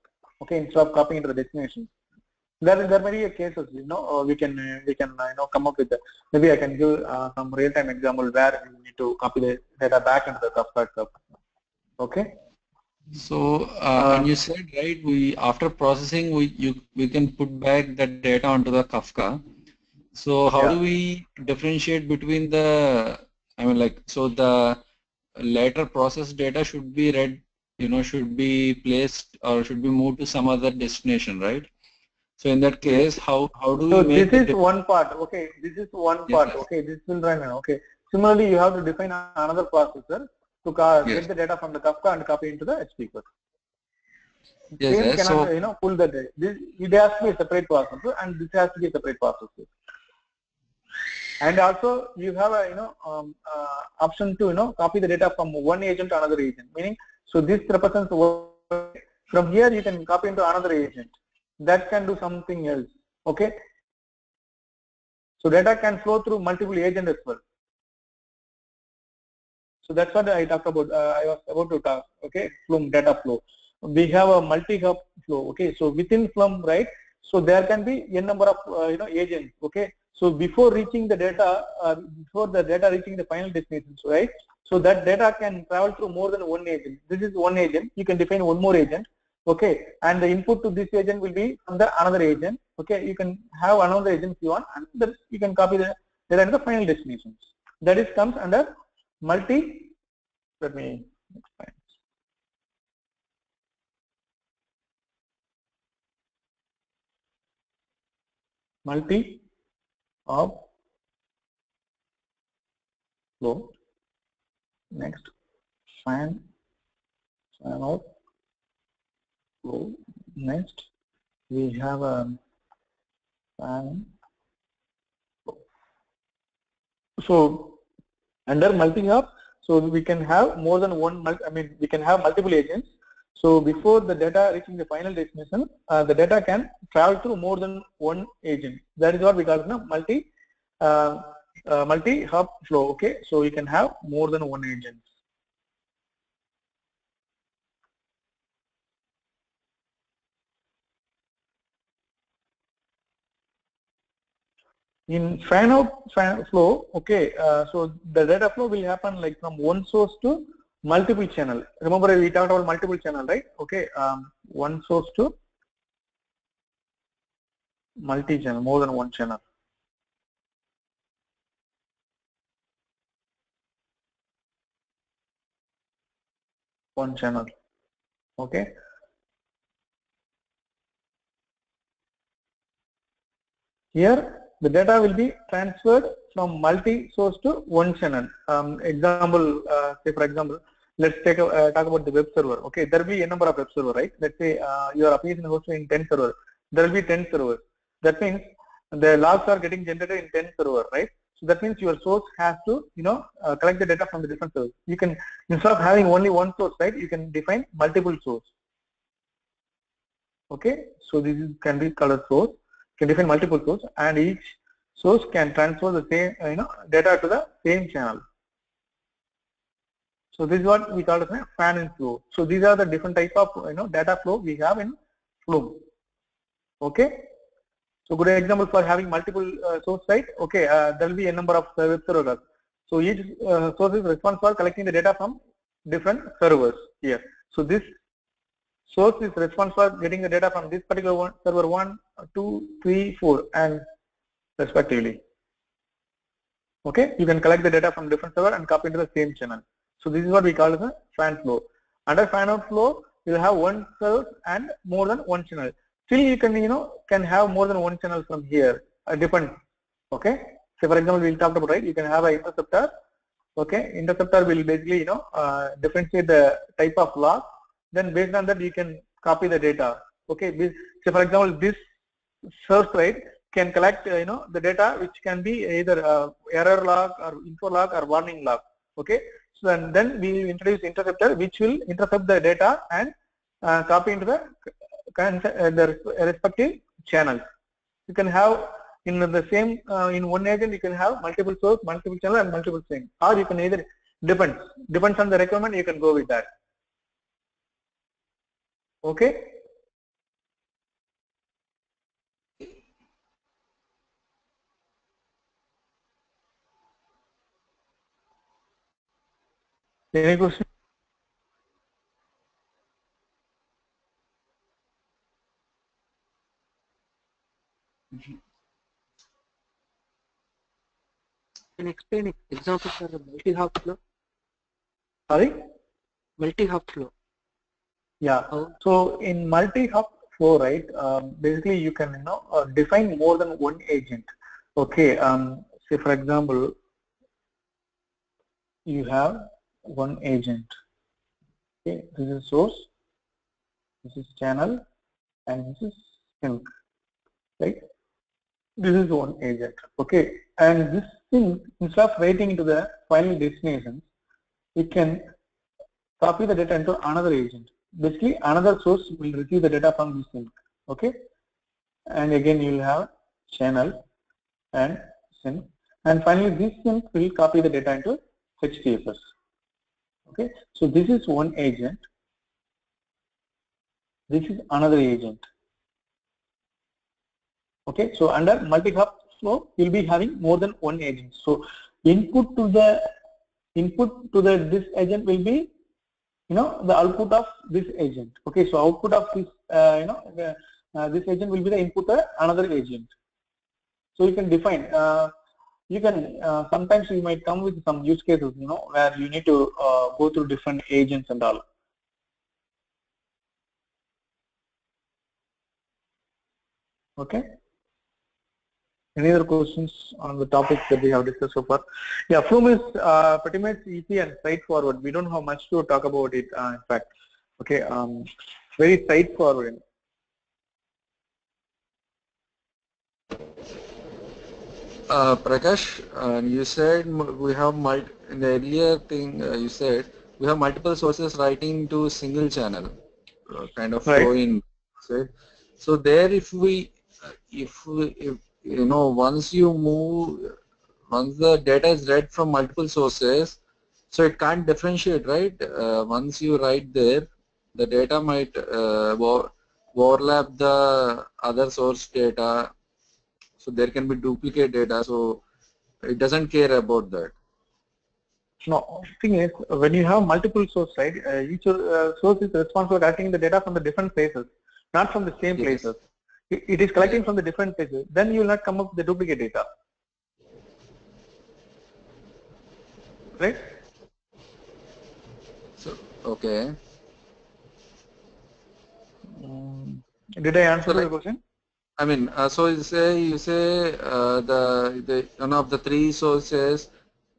Okay, instead of copying into the destination there there may be a cases you know uh, we can uh, we can uh, you know come up with the, maybe I can give uh, some real time example where you need to copy the data back into the Kafka itself. Okay. So uh, and you said right, we after processing we you we can put back that data onto the Kafka. So how do we differentiate between the I mean like so the later processed data should be read you know should be placed or should be moved to some other destination right? So in that case how how do we So this is one part. Okay. This is one Yes, part. yes. Okay. This will run. Okay. Similarly, you have to define another processor to Yes. get the data from the Kafka and copy into the HDFS. Yes, Same yes. cannot So you know pull the data. This it has to be a separate process and this has to be a separate process. And also you have a you know um, uh, option to you know copy the data from one agent to another agent. Meaning, so this represents from here you can copy into another agent that can do something else. Okay. So data can flow through multiple agents as well. So that's what I talked about. Uh, I was about to talk. Okay, Flume data flow. We have a multi-hop flow. Okay, so within Flume, right? So there can be n number of uh, you know agents. Okay, so before reaching the data, uh, before the data reaching the final destination, right? So that data can travel through more than one agent. This is one agent. You can define one more agent. okay and the input to this agent will be from the another agent okay you can have another agent if you want and then you can copy the data in the final destinations that is comes under multi let me explain. Multi of flow. Next fan fan out flow. Next we have a fan so under multi hop so we can have more than one i mean we can have multiple agents. So before the data reaching the final destination uh, the data can travel through more than one agent. That is what we call know, multi uh, uh, multi hop flow okay? So we can have more than one agent in fan out fan flow okay uh, so the data flow will happen like from one source to multiple channel. Remember we talked about multiple channel right? Okay um, one source to multi channel more than one channel. One channel okay? Here the data will be transferred from multi-source to one channel. Um, example, uh, say for example, let's take a, uh, talk about the web server. Okay, there will be a number of web server, right? Let's say uh, your application hosted in 10 servers. There will be 10 servers. That means the logs are getting generated in 10 servers, right? So that means your source has to, you know, uh, collect the data from the different servers. You can, instead of having only one source, right? You can define multiple source. Okay, so this is, can be called a source can define multiple source and each source can transfer the same uh, you know data to the same channel. So this is what we call as a fan and flow. So these are the different type of you know data flow we have in flow. Okay. So good example for having multiple uh, source site. Okay, uh, there will be a number of servers. So each uh, source is responsible for collecting the data from different servers here. So this source is responsible for getting the data from this particular one, server 1, 2, 3, 4 and respectively. Okay, you can collect the data from different server and copy into the same channel. So this is what we call as a fan flow. Under fan flow, you will have one source and more than one channel. Still you can, you know, can have more than one channel from here, uh, depends. Okay, so for example, we talked about, right, you can have an interceptor. Okay, interceptor will basically, you know, uh, differentiate the type of log then based on that you can copy the data. Okay so for example this source right can collect uh, you know the data which can be either uh, error log or info log or warning log. Okay so then, then we introduce interceptor which will intercept the data and uh, copy into the, uh, the respective channels you can have in the same uh, in one agent you can have multiple source multiple channel and multiple things or you can either depends depends on the requirement you can go with that Okay. Any question? Can you explain example for the multi-hop flow? Sorry? Multi-hop flow. Yeah. How? So in multi-hop flow, right? Um, basically, you can you know uh, define more than one agent. Okay. Um, say for example, you have one agent. Okay. This is source. This is channel, and this is sink. Right. This is one agent. Okay. And this thing, instead of waiting into the final destination, we can copy the data into another agent basically another source will receive the data from this sink okay? And again you will have channel and sink and finally this sink will copy the data into HDFS okay? So this is one agent. This is another agent okay? So under multi-hop flow you'll be having more than one agent. So input to the input to the this agent will be you know, the output of this agent. Okay, so output of this, uh, you know, uh, this agent will be the input of another agent. So you can define, uh, you can, uh, sometimes you might come with some use cases, you know, where you need to uh, go through different agents and all. Okay. Any other questions on the topics that we have discussed so far? Yeah, Flume is uh, pretty much easy and straightforward. We don't have much to talk about it, uh, in fact. Okay, um, very straightforward. Uh, Prakash, uh, you said we have in the earlier thing uh, you said we have multiple sources writing to single channel, uh, kind of Right. flow in. Right? So there, if we, if we, if you know, once you move, once the data is read from multiple sources, so it can't differentiate, right? Uh, once you write there, the data might uh, overlap the other source data so there can be duplicate data so it doesn't care about that No, thing is, when you have multiple source, right, uh, each uh, source is responsible for collecting the data from the different places, not from the same Yes. places. It, is collecting from the different places. Then you will not come up with the duplicate data. Right? so okay Mm, Did I answer So the question? I mean uh, so you say you say uh, the the one of the three sources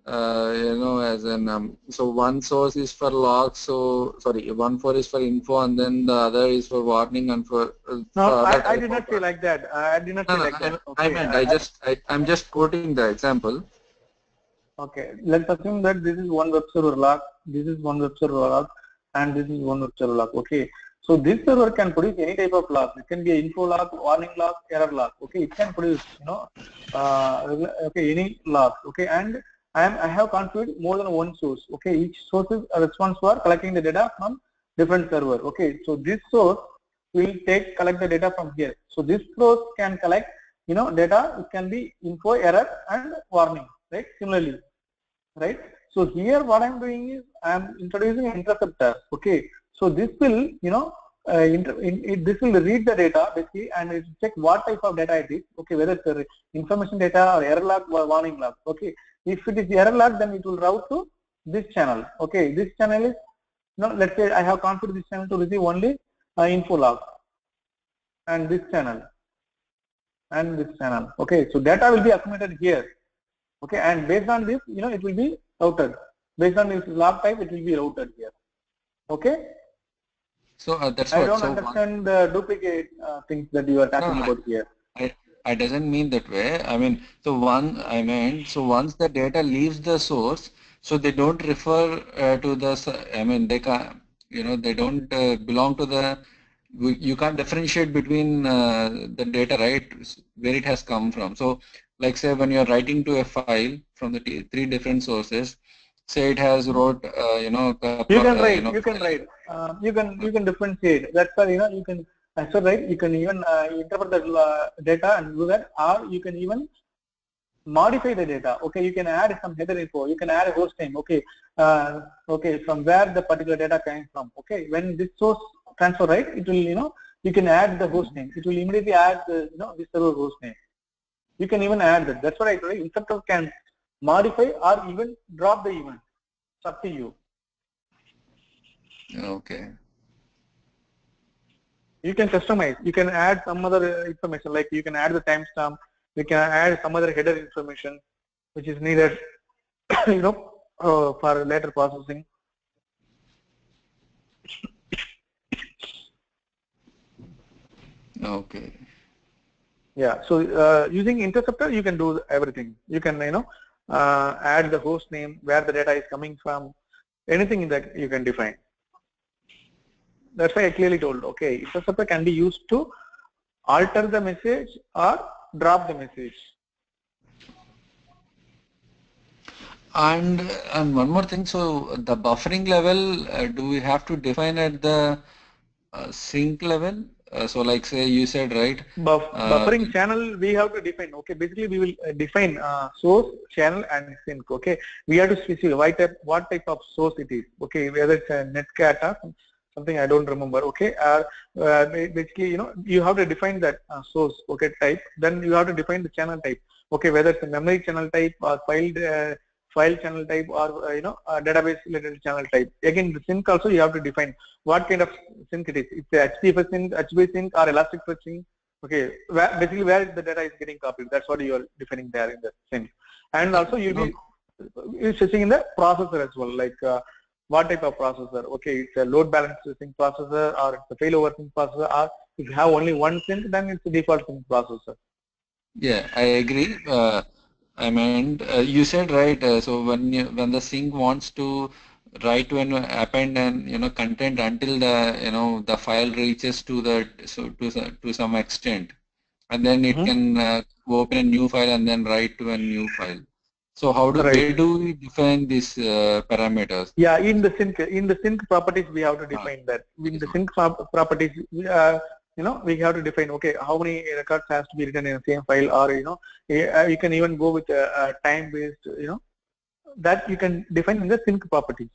uh, you know as in um, so one source is for logs so sorry one for is for info and then the other is for warning and for uh, No, for I, I did not say like that. I did not no, say no, like I, that. I meant I just I, I'm just quoting the example Okay, let's assume that this is one web server log, this is one web server log, and this is one web server log. Okay, so this server can produce any type of log. It can be an info log, warning log, error log. Okay, it can produce, you know, uh, okay, any log. Okay, and I am I have configured more than one source. Okay, each source is a response for collecting the data from different server. Okay, so this source will take collect the data from here. So this source can collect, you know, data. It can be info, error, and warning. Right? Similarly, right? So here what I'm doing is I'm introducing an interceptor. Okay, so this will, you know, uh, in, it, this will read the data basically and it will check what type of data it is. Okay, whether it's information data or error log or warning log. Okay, if it is error log, then it will route to this channel. Okay, this channel is, know, let's say I have configured this channel to receive only uh, info log and this channel and this channel. Okay, so data will be accumulated here. Okay, and based on this, you know, it will be routed. Based on this log type, it will be routed here. Okay, so uh, that's I what don't so one- understand the duplicate uh, things that you are talking I- about here. I, I doesn't mean that way. I mean, so one, I meant, so once the data leaves the source, so they don't refer uh, to the, I mean, they can, you know, they don't uh, belong to the, you can't differentiate between uh, the data, right, where it has come from. So, like say when you're writing to a file from the t- three different sources, say it has wrote, uh, you know, You can uh, write, know, you can write, uh, you can you can differentiate. That's why you know you can. Said right. You can even uh, interpret the uh, data and do that, or you can even modify the data. Okay, you can add some header info. You can add a host name. Okay, uh, okay, from where the particular data came from. Okay, when this source transfer right, it will you know you can add the host name. It will immediately add the you know this server host name. You can even add that. That's what I told you. Interpreter can modify or even drop the event. It's up to you. okay. You can customize. You can add some other uh, information, like you can add the timestamp. You can add some other header information, which is needed, you know, uh, for later processing. Okay. Yeah. So uh, using interceptor, you can do everything. You can, you know, uh, add the host name, where the data is coming from, anything that you can define. That's why I clearly told. Okay, interceptor can be used to alter the message or drop the message. And and one more thing, so the buffering level, uh, do we have to define at the uh, sink level? uh, so like say you said right Buff, Uh, buffering channel we have to define. Okay, basically we will uh, define uh, source, channel, and sink. Okay, we have to specify what type, what type of source it is. Okay, whether it's a netcat or something I don't remember. Okay, uh, uh, basically you know you have to define that uh, source. Okay, type. Then you have to define the channel type. Okay, whether it's a memory channel type or file uh, file channel type or uh, you know uh, database related channel type. Again, the sink also you have to define what kind of sink it is. It's a HDFS sink, HBase sink, or Elasticsearch sink. Okay, where, basically where the data is getting copied. That's what you are defining there in the sink. And also you'll be you're switching in the processor as well, like uh, what type of processor. Okay, it's a load balancing processor or it's a failover sink processor or if you have only one sink, then it's a default sink processor. Yeah, I agree. Uh, I mean, uh, you said right. Uh, so when you, when the sink wants to write to an append and you know content until the you know the file reaches to the so to some- to some extent, and then it Mhm. can uh, open a new file and then write to a new file. So how do Right. where do we define these uh, parameters? Yeah, in the sink, in the sink properties, we have to define that. In the sink properties, we, uh, you know, we have to define, okay, how many records has to be written in the same file or, you know, eh, uh, you can even go with a, a time-based, you know, that you can define in the sink properties.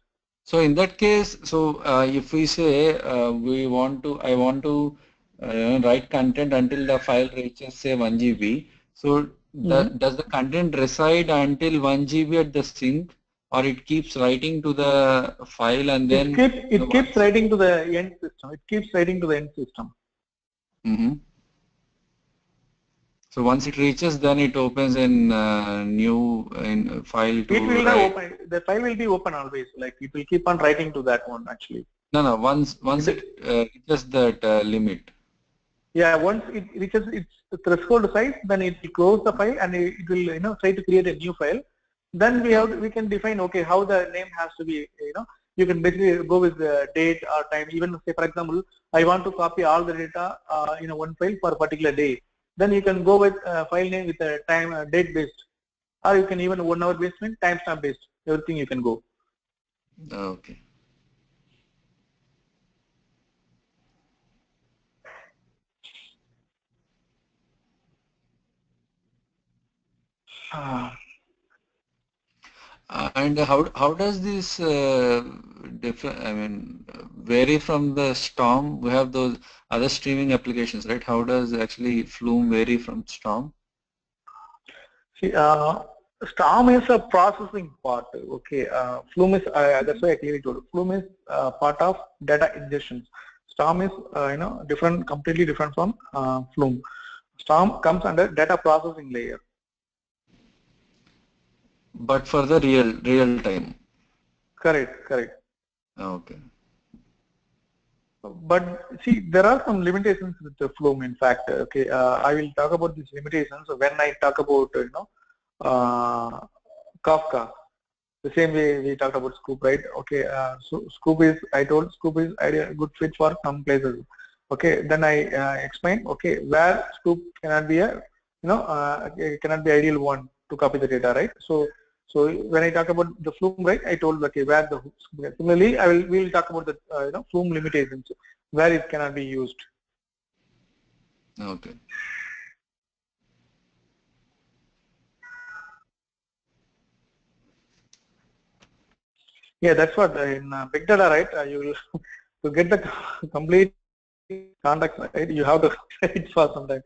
So in that case, so uh, if we say uh, we want to, I want to uh, write content until the file reaches say 1 GB. So the, does the content reside until 1 GB at the sink, or it keeps writing to the file and then? It keeps, it the keeps writing to the end system. It keeps writing to the end system. Mhm. So once it reaches, then it opens in uh, new in file to It will not write. open, the file will be open always, like it will keep on writing to that one actually. No, no. Once once Is it uh, reaches that uh, limit. Yeah, once it reaches its threshold size, then it will close the file and it will, you know, try to create a new file. Then we have, we can define, okay, how the name has to be, you know, you can basically go with the date or time. Even say, for example, I want to copy all the data uh, in a one file for a particular day. Then you can go with uh, file name with a time uh, date based, or you can even one hour based, timestamp based. Everything you can go. Okay. Uh, And how how does this uh, differ? I mean, vary from the Storm? We have those other streaming applications, right? How does actually Flume vary from Storm? See, uh, Storm is a processing part. Okay, uh, Flume is uh, that's why I clearly told. Flume is uh, part of data ingestion. Storm is uh, you know different, completely different from uh, Flume. Storm comes under data processing layer. But for the real real time. Correct, correct. Okay. But see, there are some limitations with the Flume. In fact, okay, uh, I will talk about these limitations when I talk about you know uh, Kafka. The same way we talked about Sqoop, right? Okay, uh, so Sqoop is I told Sqoop is idea good fit for some places. Okay, then I uh, explained okay where Sqoop cannot be a you know uh, cannot be ideal one to copy the data, right? So so when I talk about the Flume, right, I told okay where the similarly I will we will talk about the uh, you know Flume limitations where it cannot be used. Okay. Yeah, that's what uh, in uh, big data, right? Uh, you will to get the complete context, right? You have to wait for some time.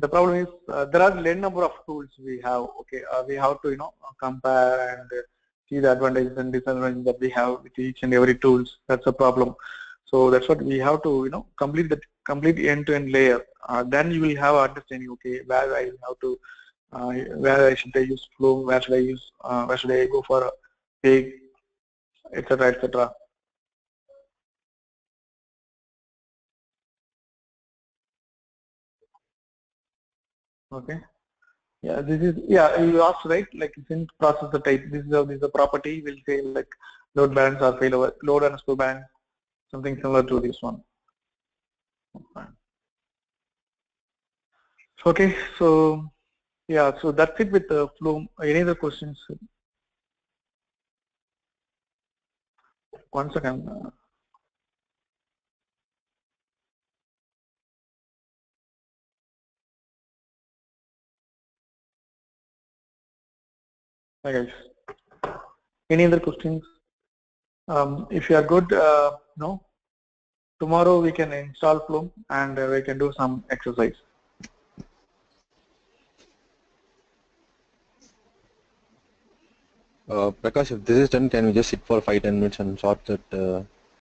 The problem is uh, there are n number of tools we have. Okay, uh, we have to you know compare and uh, see the advantages and disadvantages that we have with each and every tools. That's a problem. So that's what we have to you know complete the complete end-to-end layer. Uh, then you will have understanding. Okay, where I have to, uh, where I should I use flow, where should I use, uh, where should I go for a big etc etc okay. Yeah this is yeah you asked right? Like since process the type. This is a this is a property. We'll say like load balance or failover load underscore balance something similar to this one. Okay so yeah so that's it with the flow any other questions? One second Hi guys. Any other questions? Um, if you are good, uh, no. Tomorrow we can install Flume and uh, we can do some exercise. Uh, Prakash, if this is done, can we just sit for five ten minutes and sort that uh,